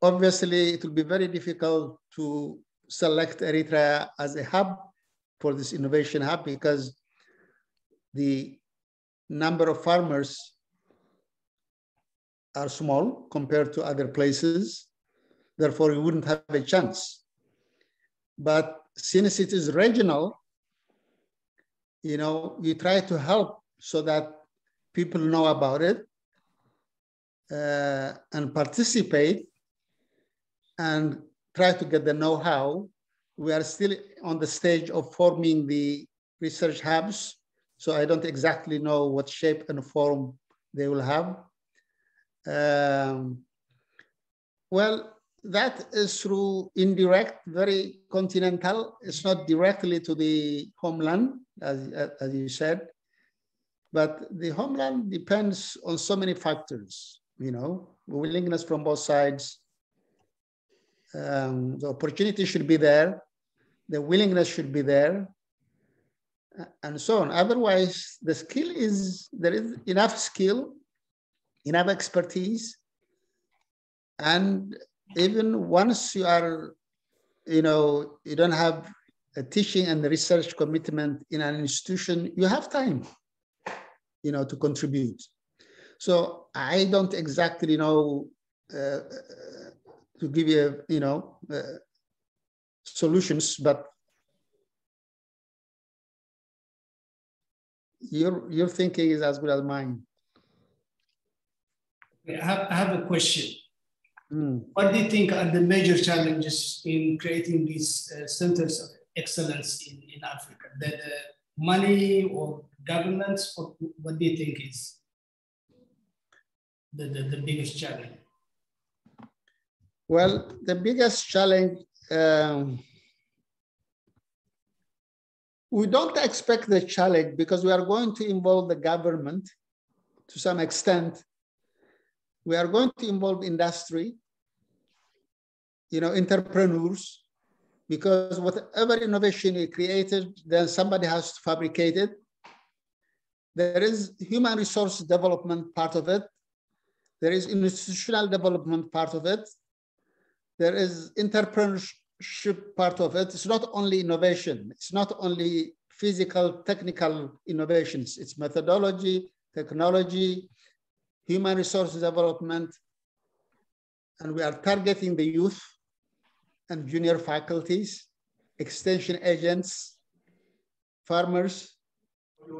obviously it will be very difficult to select Eritrea as a hub for this innovation hub because the number of farmers are small compared to other places. Therefore, you wouldn't have a chance. But since it is regional, you know, you try to help so that people know about it uh, and participate and try to get the know-how. We are still on the stage of forming the research hubs, so I don't exactly know what shape and form they will have. Um, well, that is through indirect, very continental. It's not directly to the homeland, as, as you said, but the homeland depends on so many factors, you know, willingness from both sides. Um, the opportunity should be there, the willingness should be there, and so on. Otherwise, the skill is, there is enough skill, enough expertise, and even once you are, you know, you don't have a teaching and research commitment in an institution, you have time, you know, to contribute. So I don't exactly know uh, to give you, you know, uh, solutions, but your your thinking is as good as mine. I have, I have a question. Mm. What do you think are the major challenges in creating these uh, centers of excellence in, in Africa? The, the money or governments, or what do you think is the, the, the biggest challenge? Well, the biggest challenge, um, we don't expect the challenge because we are going to involve the government to some extent. We are going to involve industry, you know, entrepreneurs, because whatever innovation is created, then somebody has to fabricate it. There is human resource development part of it. There is institutional development part of it. There is entrepreneurship part of it. It's not only innovation. It's not only physical, technical innovations. It's methodology, technology, human resource development. And we are targeting the youth and junior faculties, extension agents, farmers,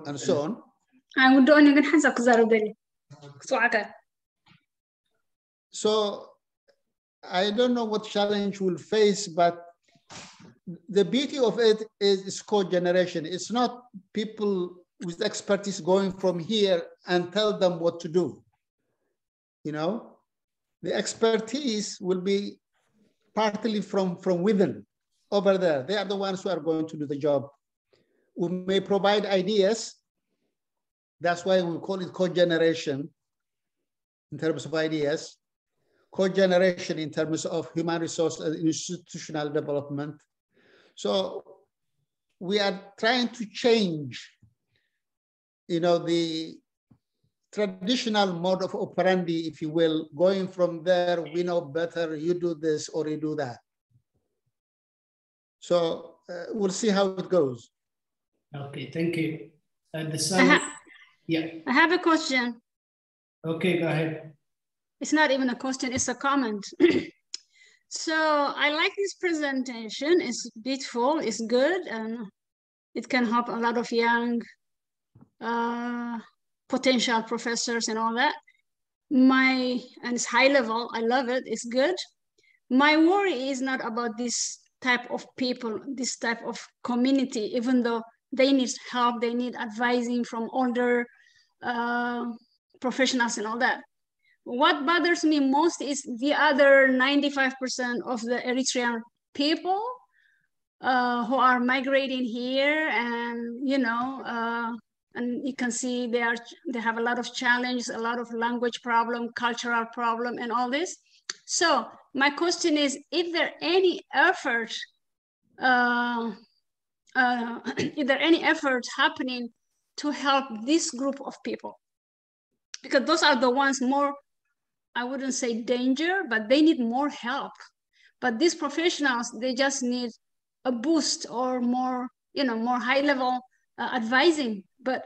and so on. So I don't know what challenge we'll face, but the beauty of it is, co-generation. It's not people with expertise going from here and tell them what to do. You know, the expertise will be partly from, from within over there. They are the ones who are going to do the job. We may provide ideas. That's why we call it co-generation in terms of ideas co-generation in terms of human resource and institutional development. So we are trying to change, you know, the traditional mode of operandi, if you will, going from there, we know better, you do this or you do that. So uh, we'll see how it goes. Okay, thank you. And the I, yeah, I have a question. okay, go ahead. It's not even a question, it's a comment. so I like this presentation. It's beautiful, it's good, and it can help a lot of young uh, potential professors and all that. My, and it's high level, I love it, it's good. My worry is not about this type of people, this type of community, even though they need help, they need advising from older uh, professionals and all that what bothers me most is the other 95% of the Eritrean people uh, who are migrating here and, you know, uh, and you can see they are they have a lot of challenges, a lot of language problem, cultural problem, and all this. So my question is, if there any effort uh, uh, is there any effort happening to help this group of people? Because those are the ones more, I wouldn't say danger, but they need more help. But these professionals, they just need a boost or more, you know, more high level uh, advising. But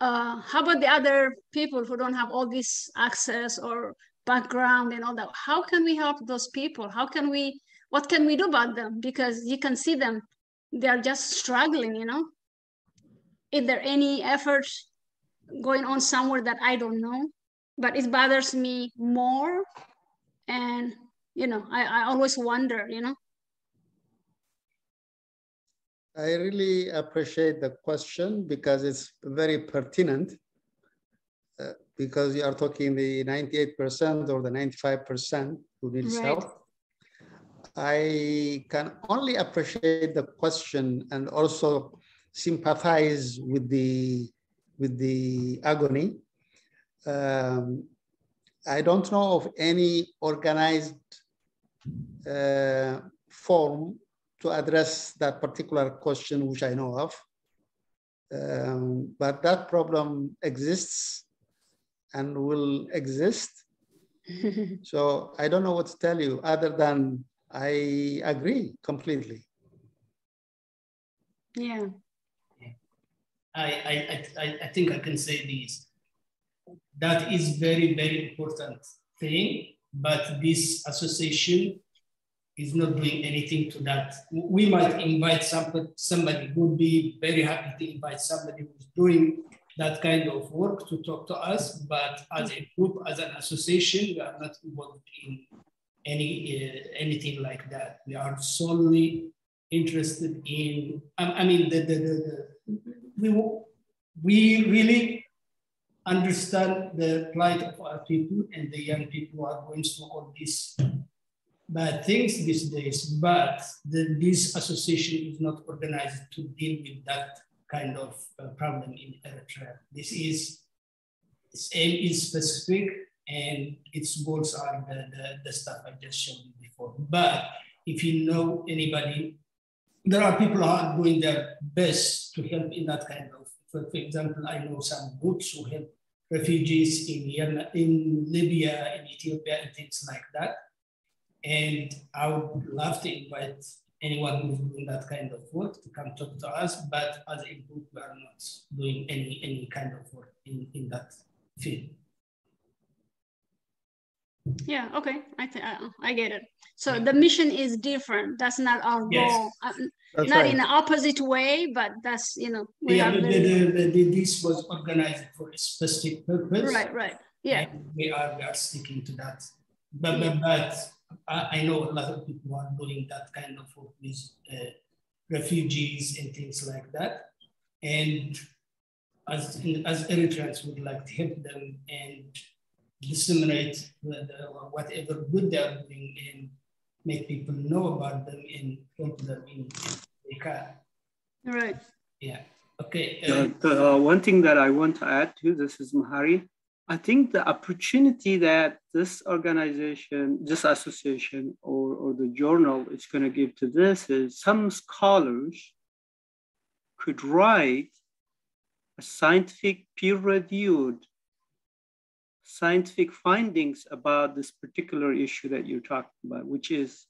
uh, how about the other people who don't have all this access or background and all that? How can we help those people? How can we, what can we do about them? Because you can see them, they're just struggling, you know? Is there any effort going on somewhere that I don't know? But it bothers me more. And, you know, I, I always wonder, you know? I really appreciate the question because it's very pertinent uh, because you are talking the 98% or the 95% who needs Right. help. I can only appreciate the question and also sympathize with the with the agony. Um, I don't know of any organized uh, form to address that particular question, which I know of. Um, but that problem exists and will exist. So I don't know what to tell you other than I agree completely. yeah. I, I, I- I, I think I can say this. That is very, very important thing, but this association is not doing anything to that. We might invite somebody, somebody would be very happy to invite somebody who's doing that kind of work to talk to us, but as a group, as an association, we are not involved in any uh, anything like that. We are solely interested in, I, I mean, the, the, the, the we, we really understand the plight of our people and the young people are going through all these bad things these days, but the, this association is not organized to deal with that kind of uh, problem in Eritrea. This is, its aim is specific and its goals are the, the, the stuff I just showed you before. But if you know anybody there are people who are doing their best to help in that kind of. For, for example, I know some groups who help refugees in Yemen, in Libya, in Ethiopia, and things like that. And I would love to invite anyone who's doing that kind of work to come talk to us. But as a group, we are not doing any any kind of work in, in that field. Yeah, okay, I, th- I, I get it. So the mission is different. That's not our Yes. goal. Uh, That's not right. in the opposite way, but that's, you know, we Yeah, have the, the, the, the, this was organized for a specific purpose. right, right. Yeah, we are we are sticking to that. But but, but I, I know a lot of people are doing that kind of work with uh, refugees and things like that. And as as Eritreans would like to help them and disseminate the, the, whatever good they are doing and make people know about them and help them in if they can. right. Yeah. Okay. Uh, the uh, one thing that I want to add to this is Mahari. I think the opportunity that this organization, this association, or, or the journal is going to give to this is some scholars could write a scientific peer-reviewed scientific findings about this particular issue that you're talking about, which is,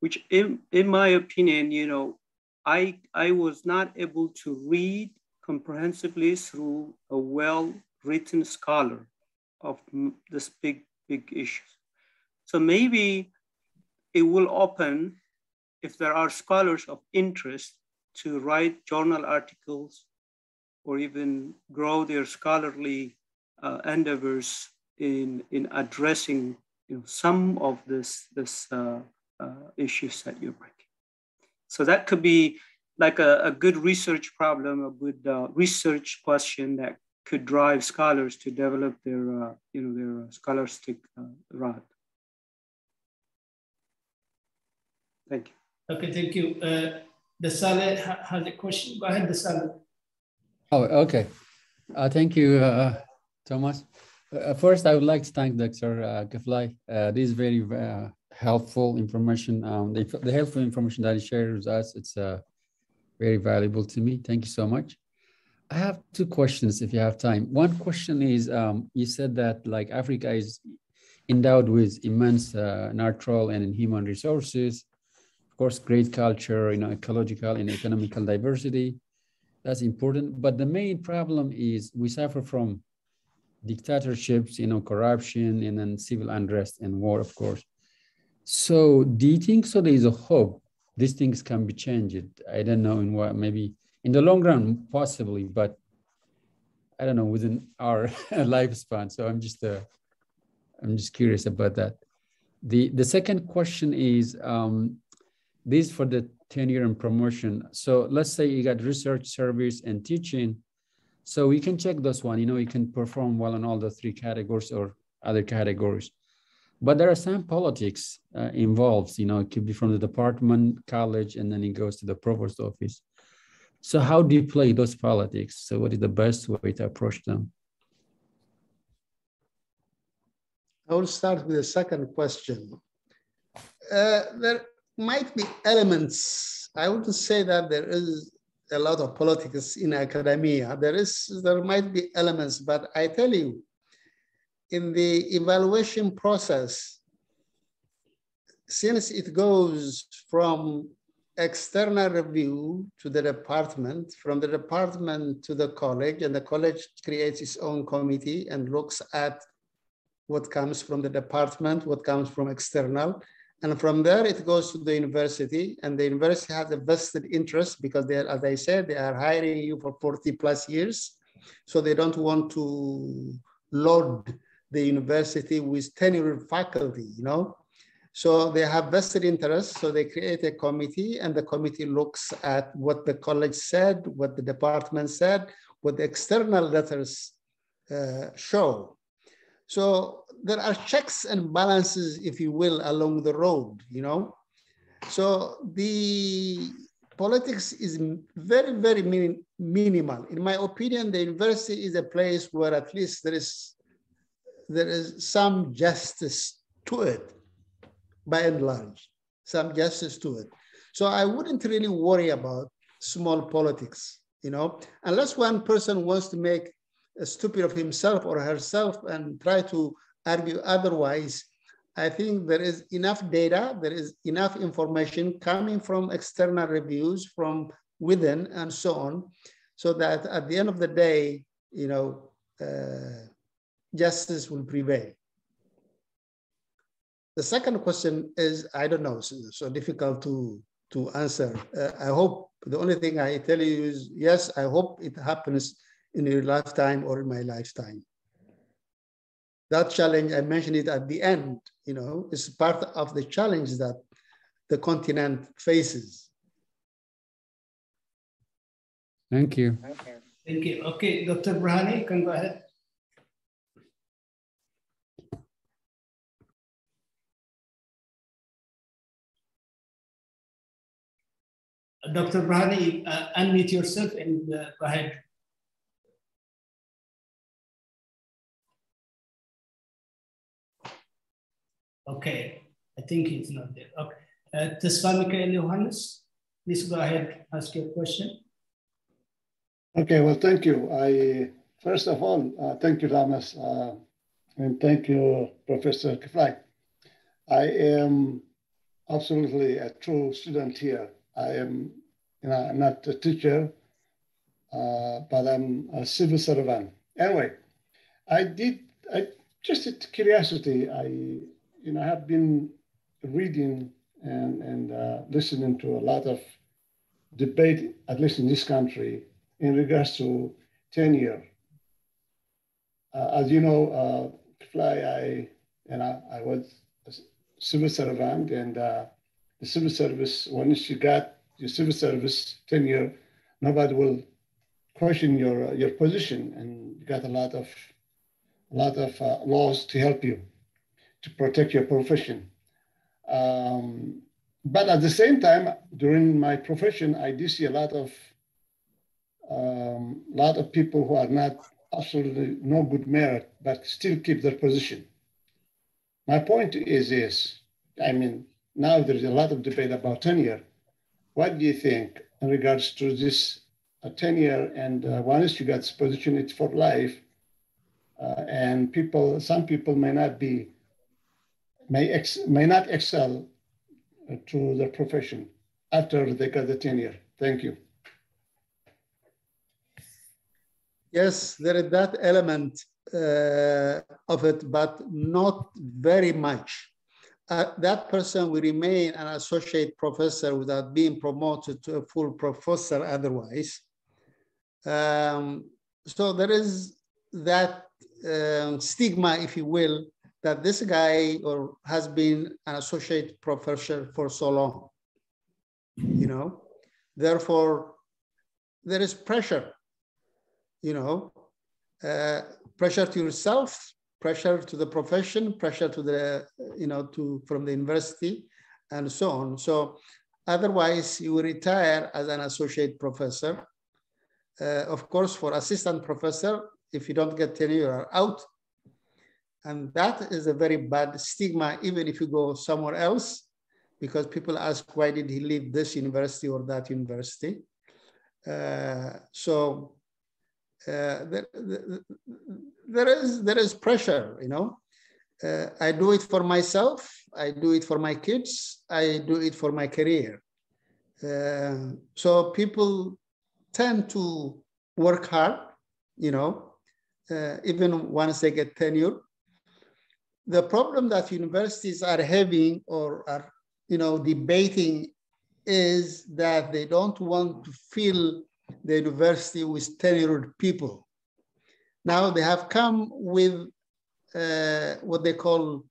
which in, in my opinion, you know, I, I was not able to read comprehensively through a well-written scholar of this big, big issues. So maybe it will open, if there are scholars of interest, to write journal articles or even grow their scholarly uh, endeavors in, in addressing you know, some of this, this uh, uh, issues that you're bringing. So that could be like a, a good research problem, a good uh, research question that could drive scholars to develop their, uh, you know, their uh, scholastic uh, route. Thank you. okay. Thank you. Uh, the Saleh has a question. Go ahead, the Saleh. Oh, okay. Uh, thank you, uh, Thomas. Uh, first, I would like to thank Dr. Uh. Uh, this is very uh, helpful information. Um, the, the helpful information that he shared with us, it's uh, very valuable to me. Thank you so much. I have two questions if you have time. One question is um, you said that like Africa is endowed with immense uh, natural and human resources, of course, great culture, you know, ecological and economical diversity. That's important. But the main problem is we suffer from dictatorships, you know, corruption and then civil unrest and war, of course. So do you think so there is a hope these things can be changed? I don't know in what, maybe in the long run, possibly, but I don't know, within our lifespan. So I'm just, uh, I'm just curious about that. The, the second question is, um, this for the tenure and promotion. So let's say you got research, service, and teaching. So we can check this one, you know, you can perform well in all the three categories or other categories. But there are some politics uh, involved, you know, it could be from the department, college, and then it goes to the provost office. So how do you play those politics? So what is the best way to approach them? I will start with the second question. Uh, there might be elements. I wouldn't say that there is a lot of politics in academia. There is, there might be elements, but I tell you, in the evaluation process, since it goes from external review to the department, from the department to the college, and the college creates its own committee and looks at what comes from the department, what comes from external, and from there, it goes to the university, and the university has a vested interest because they are, as I said, they are hiring you for 40 plus years. So they don't want to load the university with tenured faculty, you know? So they have vested interest. So they create a committee and the committee looks at what the college said, what the department said, what the external letters uh, show. So there are checks and balances, if you will, along the road, you know? So the politics is very, very min minimal. In my opinion, the university is a place where at least there is, there is some justice to it, by and large, some justice to it. So I wouldn't really worry about small politics, you know, unless one person wants to make a stupid of himself or herself and try to argue otherwise. I think there is enough data, there is enough information coming from external reviews, from within, and so on, so that at the end of the day, you know, uh, justice will prevail. The second question is, I don't know, so, so difficult to, to answer. Uh, I hope, the only thing I tell you is, yes, I hope it happens in your lifetime or in my lifetime that challenge, I mentioned it at the end, you know, is part of the challenge that the continent faces. Thank you. Thank you. Okay, Dr. Berhane, you can go ahead. Dr. Berhane, uh, unmute yourself and uh, go ahead. Okay, I think he's not there. Okay. Uh, Tesfa Mikael Johannes, please go ahead, ask your question. Okay, well, thank you. I First of all, uh, thank you, Ramas, uh, and thank you, Professor Kiflai. I am absolutely a true student here. I am you know, I'm not a teacher, uh, but I'm a civil servant. Anyway, I did, I, just curiosity, I you know, I have been reading and, and uh, listening to a lot of debate, at least in this country, in regards to tenure. Uh, as you know, uh, Fly, I, you know, I was a civil servant, and uh, the civil service, once you got your civil service tenure, nobody will question your your position, and you got a lot of a lot of uh, laws to help you to protect your profession. Um, but at the same time, during my profession, I do see a lot of um, lot of people who are not absolutely no good merit, but still keep their position. My point is this: I mean, now there is a lot of debate about tenure. What do you think? in regards to this uh, tenure. And uh, once you get this position, it's for life. Uh, and people, some people may not be, may ex, may not excel uh, to their profession after they got the tenure. Thank you. Yes, there is that element uh, of it, but not very much. Uh, that person will remain an associate professor without being promoted to a full professor otherwise. Um, so there is that um, stigma, if you will, that this guy or has been an associate professor for so long, you know, therefore there is pressure, you know, uh, pressure to yourself, pressure to the profession, pressure to the, you know, to from the university and so on. So otherwise you retire as an associate professor. Uh, of course, for assistant professor, if you don't get tenure, you are out. And that is a very bad stigma, even if you go somewhere else, because people ask, why did he leave this university or that university? Uh, so uh, there, there is there is pressure, you know. Uh, I do it for myself. I do it for my kids. I do it for my career. Uh, so people tend to work hard, you know, uh, even once they get tenure. The problem that universities are having or are, you know, debating is that they don't want to fill the university with tenured people. Now they have come with uh, what they call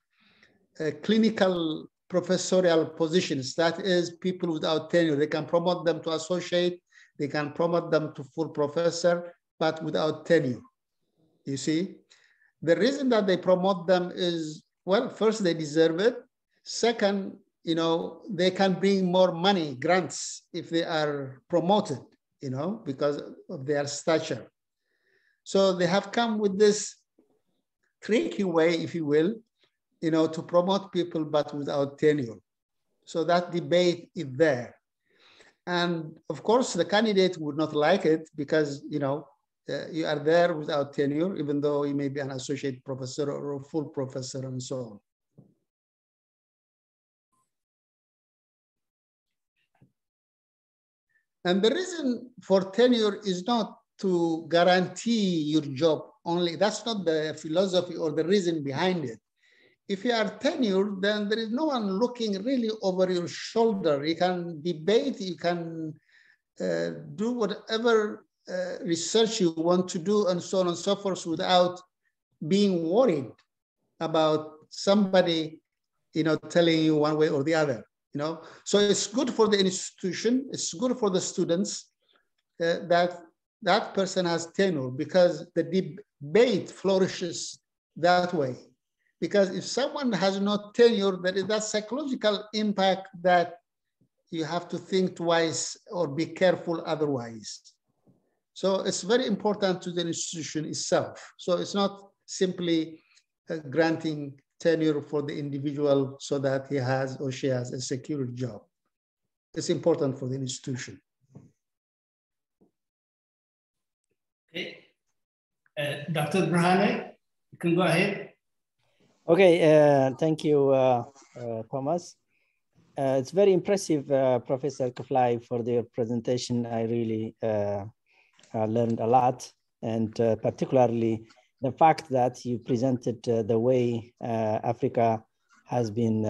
uh, clinical professorial positions. That is people without tenure. They can promote them to associate, they can promote them to full professor, but without tenure. You see? The reason that they promote them is, well, first, they deserve it. Second, you know, they can bring more money, grants, if they are promoted, you know, because of their stature. So they have come with this tricky way, if you will, you know, to promote people, but without tenure. So that debate is there. And of course, the candidate would not like it because, you know, uh, you are there without tenure, even though you may be an associate professor or a full professor and so on. And the reason for tenure is not to guarantee your job only. That's not the philosophy or the reason behind it. If you are tenured, then there is no one looking really over your shoulder. You can debate, you can uh, do whatever uh, research you want to do and so on and so forth without being worried about somebody you know telling you one way or the other you know? So it's good for the institution it's good for the students uh, that that person has tenure because the debate flourishes that way. Because if someone has no tenure there is that psychological impact that you have to think twice or be careful otherwise so it's very important to the institution itself. So it's not simply uh, granting tenure for the individual so that he has or she has a secure job. It's important for the institution. Okay. Uh, Dr. Berhane, you can go ahead. Okay, uh, thank you, uh, uh, Thomas. Uh, it's very impressive, Professor Kiflai, for your presentation. I really uh, learned a lot, and uh, particularly the fact that you presented uh, the way Africa has been,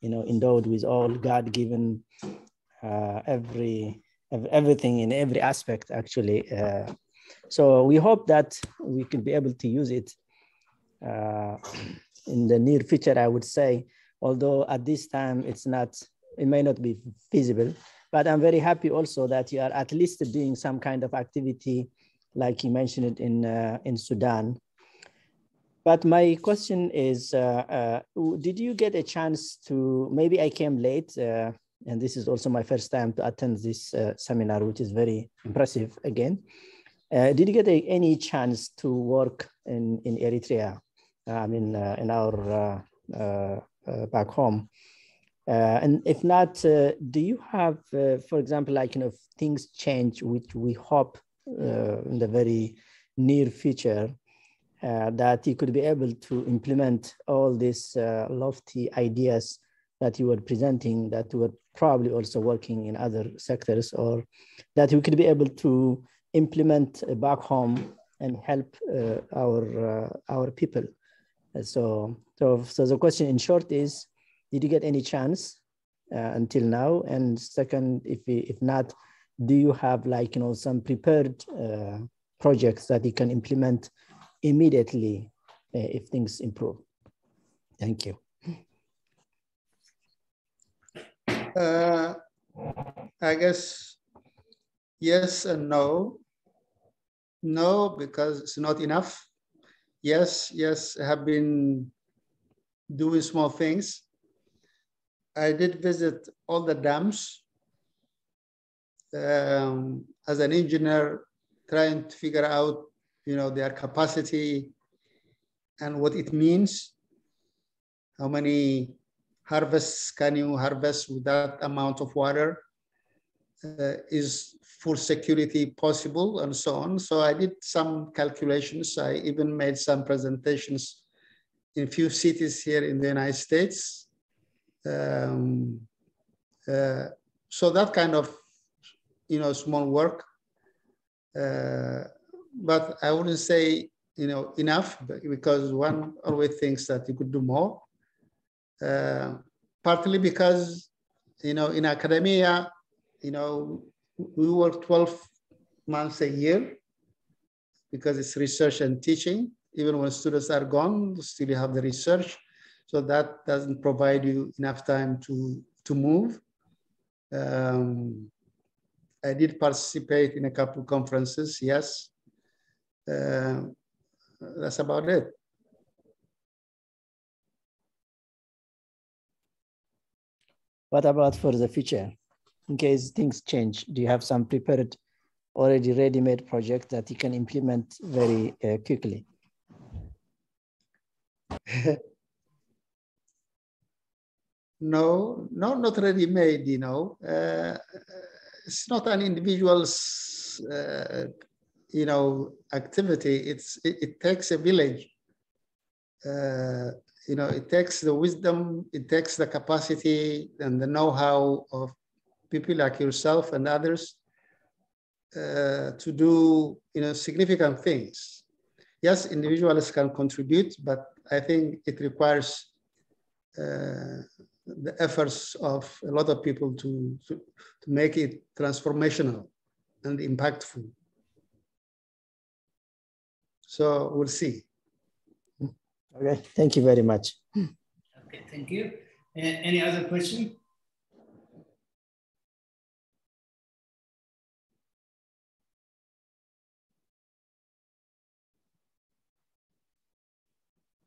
you know, endowed with all God-given every everything in every aspect actually. so we hope that we can be able to use it in the near future, I would say, although at this time it's not, it may not be feasible, but I'm very happy also that you are at least doing some kind of activity, like you mentioned it in, uh, in Sudan. But my question is, uh, uh, did you get a chance to, maybe I came late, uh, and this is also my first time to attend this uh, seminar, which is very impressive again. Uh, did you get a, any chance to work in, in Eritrea? I mean, in our back home. Uh, and if not, uh, do you have, uh, for example, like, you know, things change, which we hope in the very near future, that you could be able to implement all these lofty ideas that you were presenting that were probably also working in other sectors or that we could be able to implement back home and help uh, our, uh, our people. so, so, so the question in short is, did you get any chance uh, until now? And second, if, if not, do you have like, you know, some prepared uh, projects that you can implement immediately uh, if things improve. Thank you. Uh, I guess yes and no. No, because it's not enough. Yes, yes, I have been doing small things. I did visit all the dams um, as an engineer, trying to figure out you know, their capacity and what it means. How many harvests can you harvest with that amount of water? Uh, is for security possible and so on. So I did some calculations. I even made some presentations in a few cities here in the United States. Um, uh, so that kind of, you know, small work uh, but I wouldn't say you know enough because one always thinks that you could do more. Uh, partly because you know in academia, you know we work 12 months a year because it's research and teaching. Even when students are gone, still you have the research. So that doesn't provide you enough time to, to move. Um, I did participate in a couple conferences, yes uh, that's about it. What about for the future? In case things change, do you have some prepared, already ready-made project that you can implement very uh, quickly? no, no, not ready-made, you know. Uh, it's not an individual's uh, you know, activity, it's, it, it takes a village. Uh, you know, it takes the wisdom, it takes the capacity and the know-how of people like yourself and others uh, to do, you know, significant things. Yes, individuals can contribute, but I think it requires uh, the efforts of a lot of people to, to, to make it transformational and impactful. So we'll see. Okay, thank you very much. Okay, thank you. any other question?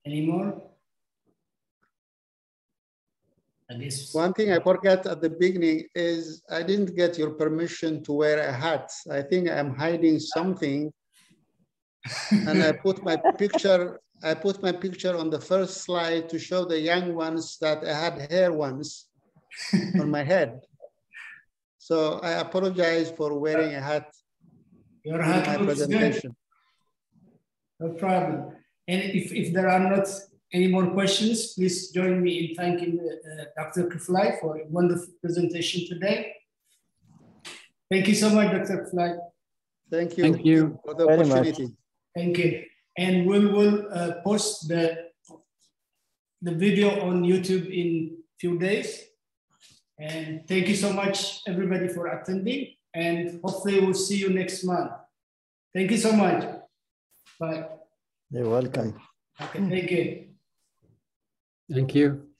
Any more? One thing I forgot at the beginning is I didn't get your permission to wear a hat. I think I'm hiding something and I put my picture, I put my picture on the first slide to show the young ones that I had hair once on my head. So I apologize for wearing a hat Your hat in my presentation. Good. No problem. And if, if there are not any more questions, please join me in thanking uh, Dr. Kiflai for a wonderful presentation today. Thank you so much, Dr. Kiflai. Thank you. Thank you for the Very opportunity. Much. Thank you. And we will uh, post the, the video on YouTube in few days. And thank you so much, everybody, for attending. And hopefully we'll see you next month. Thank you so much. Bye. You're welcome. Okay, thank you. Thank you.